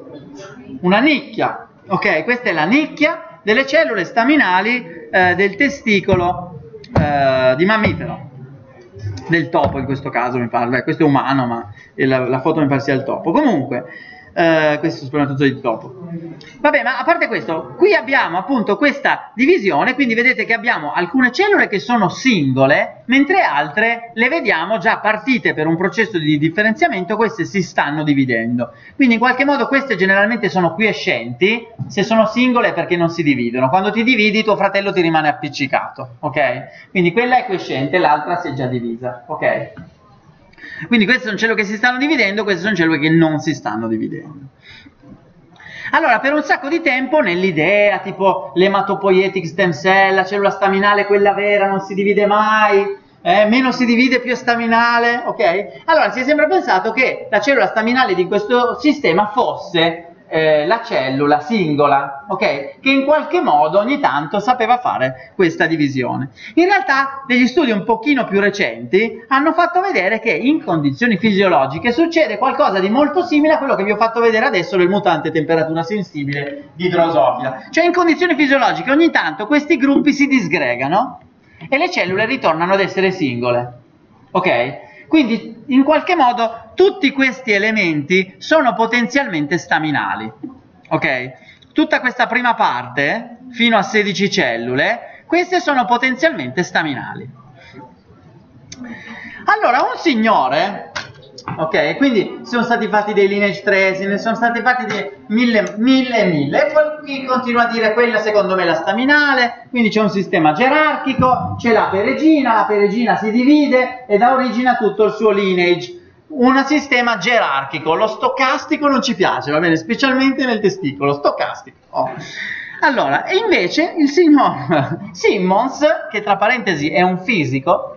Una nicchia, ok? Questa è la nicchia delle cellule staminali eh, del testicolo eh, di mammifero, del topo in questo caso mi pare, Beh, questo è umano ma la, la foto mi pare sia il topo. Comunque, eh, questo spermatozoi dopo. Vabbè, ma a parte questo, qui abbiamo appunto questa divisione, quindi vedete che abbiamo alcune cellule che sono singole, mentre altre le vediamo già partite per un processo di differenziamento, queste si stanno dividendo. Quindi in qualche modo queste generalmente sono quiescenti, se sono singole è perché non si dividono. Quando ti dividi tuo fratello ti rimane appiccicato, ok? Quindi quella è quiescente, l'altra si è già divisa, ok? Quindi queste sono cellule che si stanno dividendo, queste sono cellule che non si stanno dividendo. Allora, per un sacco di tempo nell'idea tipo l'ematopoietic stem cell, la cellula staminale, quella vera, non si divide mai, eh, meno si divide più è staminale, ok? Allora si è sempre pensato che la cellula staminale di questo sistema fosse eh, la cellula singola, ok? Che in qualche modo ogni tanto sapeva fare questa divisione. In realtà degli studi un pochino più recenti hanno fatto vedere che in condizioni fisiologiche succede qualcosa di molto simile a quello che vi ho fatto vedere adesso del mutante temperatura sensibile di drosofila. Cioè in condizioni fisiologiche ogni tanto questi gruppi si disgregano e le cellule ritornano ad essere singole. Ok? Quindi in qualche modo tutti questi elementi sono potenzialmente staminali. Ok? Tutta questa prima parte, fino a 16 cellule, queste sono potenzialmente staminali. Allora, un signore Ok, quindi sono stati fatti dei lineage tracing, ne sono stati fatti di mille, mille mille. E poi qui continua a dire quella secondo me è la staminale, quindi c'è un sistema gerarchico, c'è la peregina, la peregina si divide e dà origine a tutto il suo lineage. Un sistema gerarchico, lo stocastico non ci piace, va bene, specialmente nel testicolo, stocastico. Oh. Allora, e invece il signor Simmons, che tra parentesi è un fisico,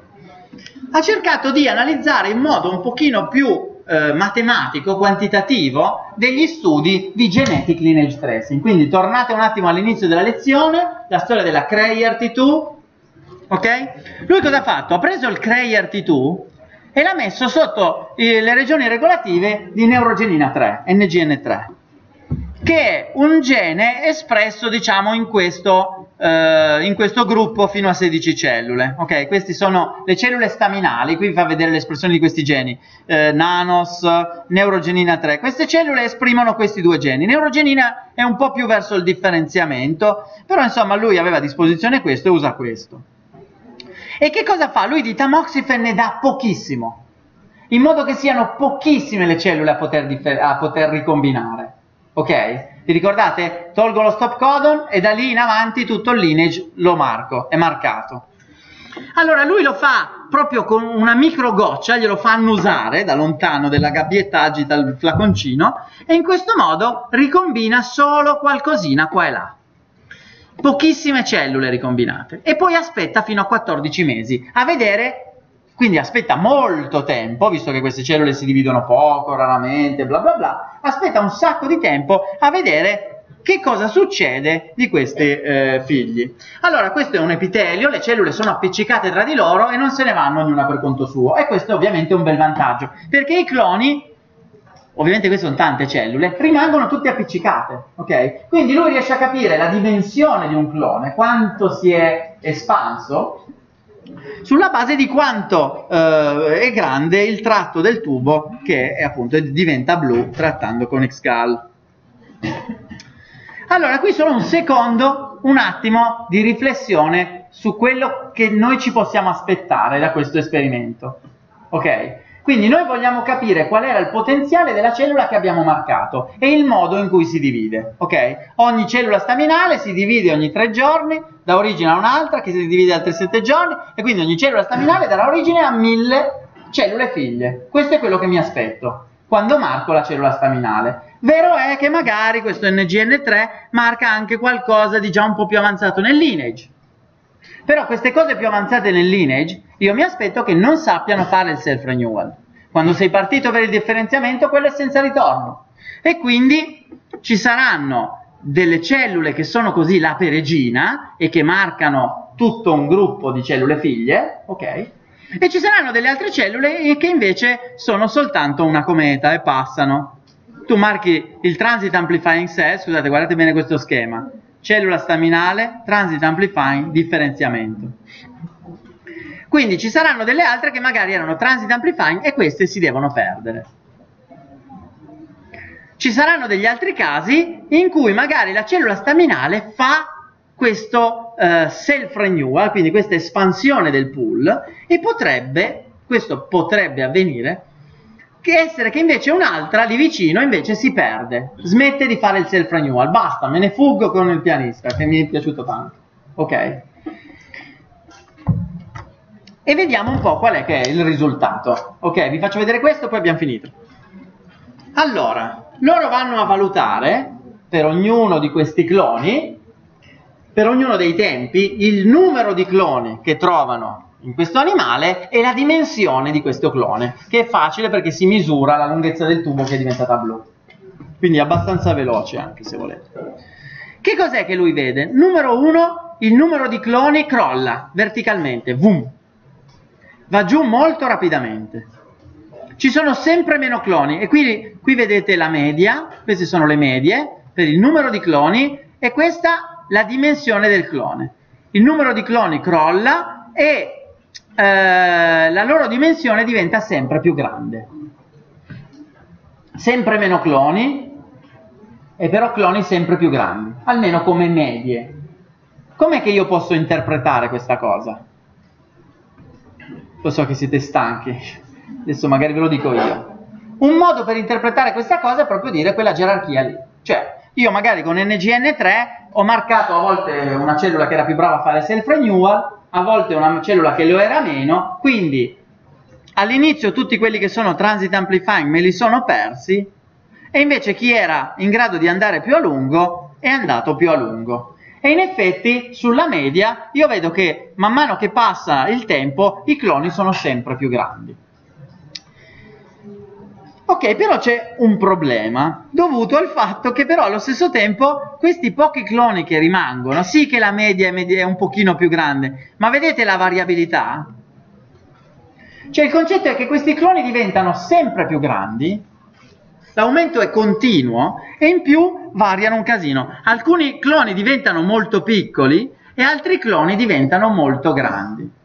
ha cercato di analizzare in modo un pochino più eh, matematico, quantitativo, degli studi di genetic lineage tracing. Quindi tornate un attimo all'inizio della lezione, la storia della CREI-RT2, ok? Lui cosa ha fatto? Ha preso il CREI-RT2 e l'ha messo sotto eh, le regioni regolative di neurogenina 3, NGN3, che è un gene espresso, diciamo, in questo eh, in questo gruppo fino a 16 cellule. Ok, queste sono le cellule staminali, qui vi fa vedere l'espressione di questi geni, eh, nanos, neurogenina 3. Queste cellule esprimono questi due geni. Neurogenina è un po' più verso il differenziamento, però insomma lui aveva a disposizione questo e usa questo. E che cosa fa? Lui di tamoxifen ne dà pochissimo, in modo che siano pochissime le cellule a poter, a poter ricombinare. Ok? Vi ricordate? Tolgo lo stop codon e da lì in avanti tutto il lineage lo marco, è marcato. Allora lui lo fa proprio con una micro goccia, glielo fa annusare da lontano della gabbietta, agita il flaconcino e in questo modo ricombina solo qualcosina qua e là. Pochissime cellule ricombinate e poi aspetta fino a 14 mesi a vedere quindi aspetta molto tempo, visto che queste cellule si dividono poco, raramente, bla bla bla, aspetta un sacco di tempo a vedere che cosa succede di questi eh, figli. Allora, questo è un epitelio, le cellule sono appiccicate tra di loro e non se ne vanno ognuna per conto suo. E questo è ovviamente un bel vantaggio, perché i cloni, ovviamente queste sono tante cellule, rimangono tutte appiccicate, ok? Quindi lui riesce a capire la dimensione di un clone, quanto si è espanso, sulla base di quanto eh, è grande il tratto del tubo che è, appunto diventa blu trattando con Xcal. Allora, qui solo un secondo, un attimo di riflessione su quello che noi ci possiamo aspettare da questo esperimento. Ok? Quindi noi vogliamo capire qual era il potenziale della cellula che abbiamo marcato e il modo in cui si divide. ok? Ogni cellula staminale si divide ogni tre giorni, da origine a un'altra che si divide altri sette giorni e quindi ogni cellula staminale darà origine a mille cellule figlie. Questo è quello che mi aspetto quando marco la cellula staminale. Vero è che magari questo NGN3 marca anche qualcosa di già un po' più avanzato nel lineage. Però queste cose più avanzate nel lineage, io mi aspetto che non sappiano fare il self-renewal. Quando sei partito per il differenziamento, quello è senza ritorno. E quindi ci saranno delle cellule che sono così la peregina e che marcano tutto un gruppo di cellule figlie, ok? E ci saranno delle altre cellule che invece sono soltanto una cometa e passano. Tu marchi il transit amplifying cell, scusate, guardate bene questo schema, cellula staminale, transit amplifying, differenziamento. Quindi ci saranno delle altre che magari erano transit amplifying e queste si devono perdere. Ci saranno degli altri casi in cui magari la cellula staminale fa questo uh, self-renewal, quindi questa espansione del pool, e potrebbe, questo potrebbe avvenire, che essere che invece un'altra lì vicino invece si perde, smette di fare il self-renewal, basta, me ne fuggo con il pianista, che mi è piaciuto tanto, ok? E vediamo un po' qual è che è il risultato, ok? Vi faccio vedere questo, poi abbiamo finito. Allora, loro vanno a valutare per ognuno di questi cloni per ognuno dei tempi il numero di cloni che trovano in questo animale e la dimensione di questo clone, che è facile perché si misura la lunghezza del tubo che è diventata blu. Quindi abbastanza veloce anche se volete. Che cos'è che lui vede? Numero 1, il numero di cloni crolla verticalmente, boom. Va giù molto rapidamente. Ci sono sempre meno cloni e qui, qui vedete la media, queste sono le medie per il numero di cloni e questa la dimensione del clone. Il numero di cloni crolla e eh, la loro dimensione diventa sempre più grande. Sempre meno cloni e però cloni sempre più grandi, almeno come medie. Com'è che io posso interpretare questa cosa? Lo so che siete stanchi, adesso magari ve lo dico io. Un modo per interpretare questa cosa è proprio dire quella gerarchia lì. Cioè, io magari con NGN3 ho marcato a volte una cellula che era più brava a fare self-renewal, a volte una cellula che lo era meno, quindi all'inizio tutti quelli che sono transit amplifying me li sono persi e invece chi era in grado di andare più a lungo è andato più a lungo. E in effetti sulla media io vedo che man mano che passa il tempo i cloni sono sempre più grandi. Ok, però c'è un problema dovuto al fatto che però allo stesso tempo questi pochi cloni che rimangono, sì che la media è un pochino più grande, ma vedete la variabilità? Cioè il concetto è che questi cloni diventano sempre più grandi, l'aumento è continuo e in più variano un casino. Alcuni cloni diventano molto piccoli e altri cloni diventano molto grandi.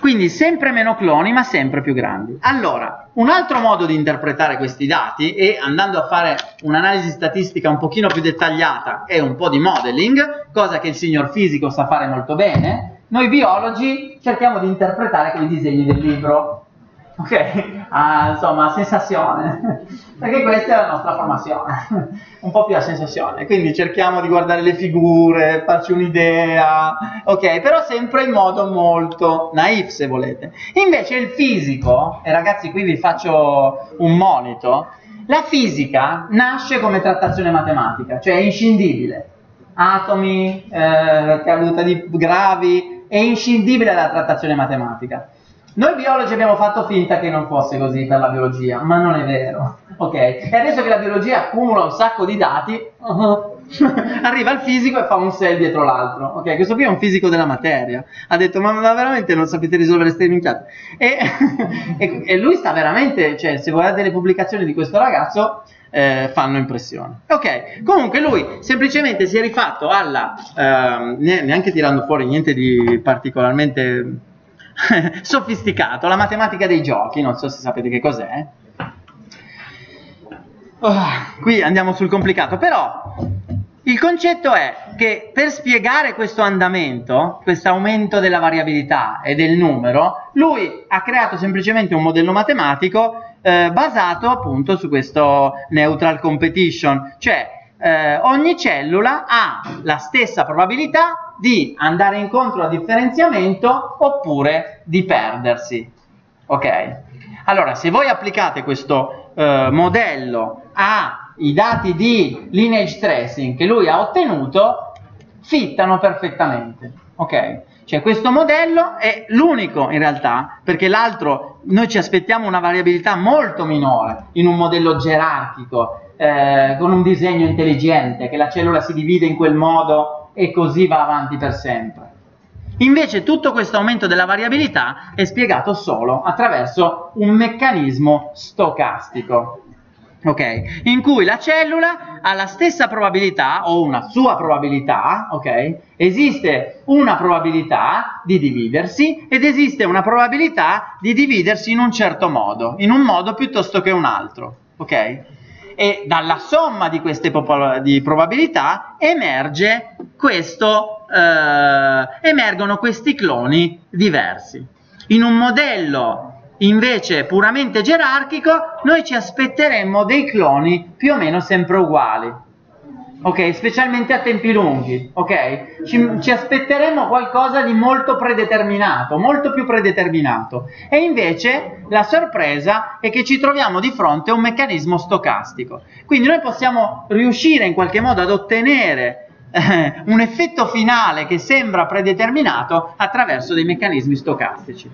Quindi sempre meno cloni ma sempre più grandi. Allora, un altro modo di interpretare questi dati e andando a fare un'analisi statistica un pochino più dettagliata e un po' di modeling, cosa che il signor fisico sa fare molto bene, noi biologi cerchiamo di interpretare con i disegni del libro ok? Ah, insomma, sensazione, perché questa è la nostra formazione, un po' più a sensazione, quindi cerchiamo di guardare le figure, farci un'idea, ok? Però sempre in modo molto naif, se volete. Invece il fisico, e ragazzi qui vi faccio un monito, la fisica nasce come trattazione matematica, cioè è inscindibile. Atomi, eh, caduta di gravi, è inscindibile dalla trattazione matematica. Noi biologi abbiamo fatto finta che non fosse così per la biologia, ma non è vero. Ok? E adesso che la biologia accumula un sacco di dati, arriva il fisico e fa un cell dietro l'altro. Ok? Questo qui è un fisico della materia. Ha detto, ma, ma veramente non sapete risolvere queste minchiate? E, e, e, lui sta veramente, cioè, se guardate le pubblicazioni di questo ragazzo, eh, fanno impressione. Ok, comunque lui semplicemente si è rifatto alla, eh, neanche tirando fuori niente di particolarmente sofisticato, la matematica dei giochi, non so se sapete che cos'è. Oh, qui andiamo sul complicato, però il concetto è che per spiegare questo andamento, questo aumento della variabilità e del numero, lui ha creato semplicemente un modello matematico eh, basato appunto su questo neutral competition, cioè eh, ogni cellula ha la stessa probabilità di andare incontro al differenziamento oppure di perdersi. Ok? Allora, se voi applicate questo eh, modello ai dati di lineage tracing che lui ha ottenuto, fittano perfettamente. Ok? Cioè questo modello è l'unico in realtà, perché l'altro noi ci aspettiamo una variabilità molto minore in un modello gerarchico, eh, con un disegno intelligente, che la cellula si divide in quel modo e così va avanti per sempre. Invece tutto questo aumento della variabilità è spiegato solo attraverso un meccanismo stocastico, okay? in cui la cellula ha la stessa probabilità o una sua probabilità, okay? esiste una probabilità di dividersi ed esiste una probabilità di dividersi in un certo modo, in un modo piuttosto che un altro. Okay? E dalla somma di queste di probabilità emerge questo eh, emergono questi cloni diversi. In un modello invece puramente gerarchico noi ci aspetteremmo dei cloni più o meno sempre uguali. Ok, specialmente a tempi lunghi, ok? Ci, ci, aspetteremmo qualcosa di molto predeterminato, molto più predeterminato. E invece la sorpresa è che ci troviamo di fronte a un meccanismo stocastico. Quindi noi possiamo riuscire in qualche modo ad ottenere eh, un effetto finale che sembra predeterminato attraverso dei meccanismi stocastici.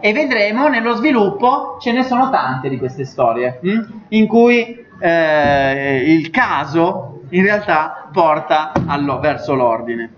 E vedremo nello sviluppo, ce ne sono tante di queste storie, hm? in cui eh, il caso in realtà porta allo, verso l'ordine.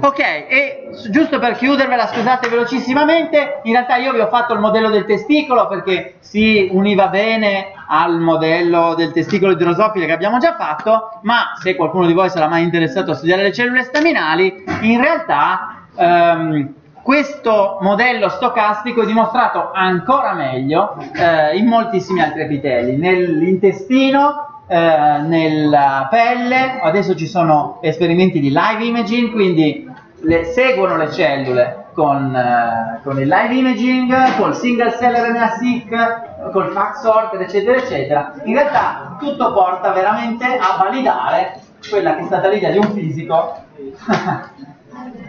Ok, e giusto per chiudervela, scusate velocissimamente, in realtà io vi ho fatto il modello del testicolo perché si univa bene al modello del testicolo idrosofile che abbiamo già fatto, ma se qualcuno di voi sarà mai interessato a studiare le cellule staminali, in realtà ehm, questo modello stocastico è dimostrato ancora meglio eh, in moltissimi altri epiteli, nell'intestino, eh, nella pelle, adesso ci sono esperimenti di live imaging, quindi le, seguono le cellule con, eh, con, il live imaging, col single cell RNA-seq, col fax sorter, eccetera, eccetera. In realtà tutto porta veramente a validare quella che è stata l'idea di un fisico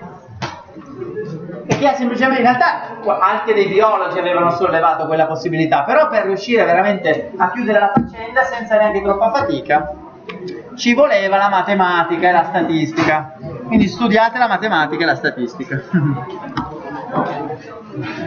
e ha semplicemente, in realtà anche dei biologi avevano sollevato quella possibilità, però per riuscire veramente a chiudere la faccenda senza neanche troppa fatica, ci voleva la matematica e la statistica. Quindi studiate la matematica e la statistica.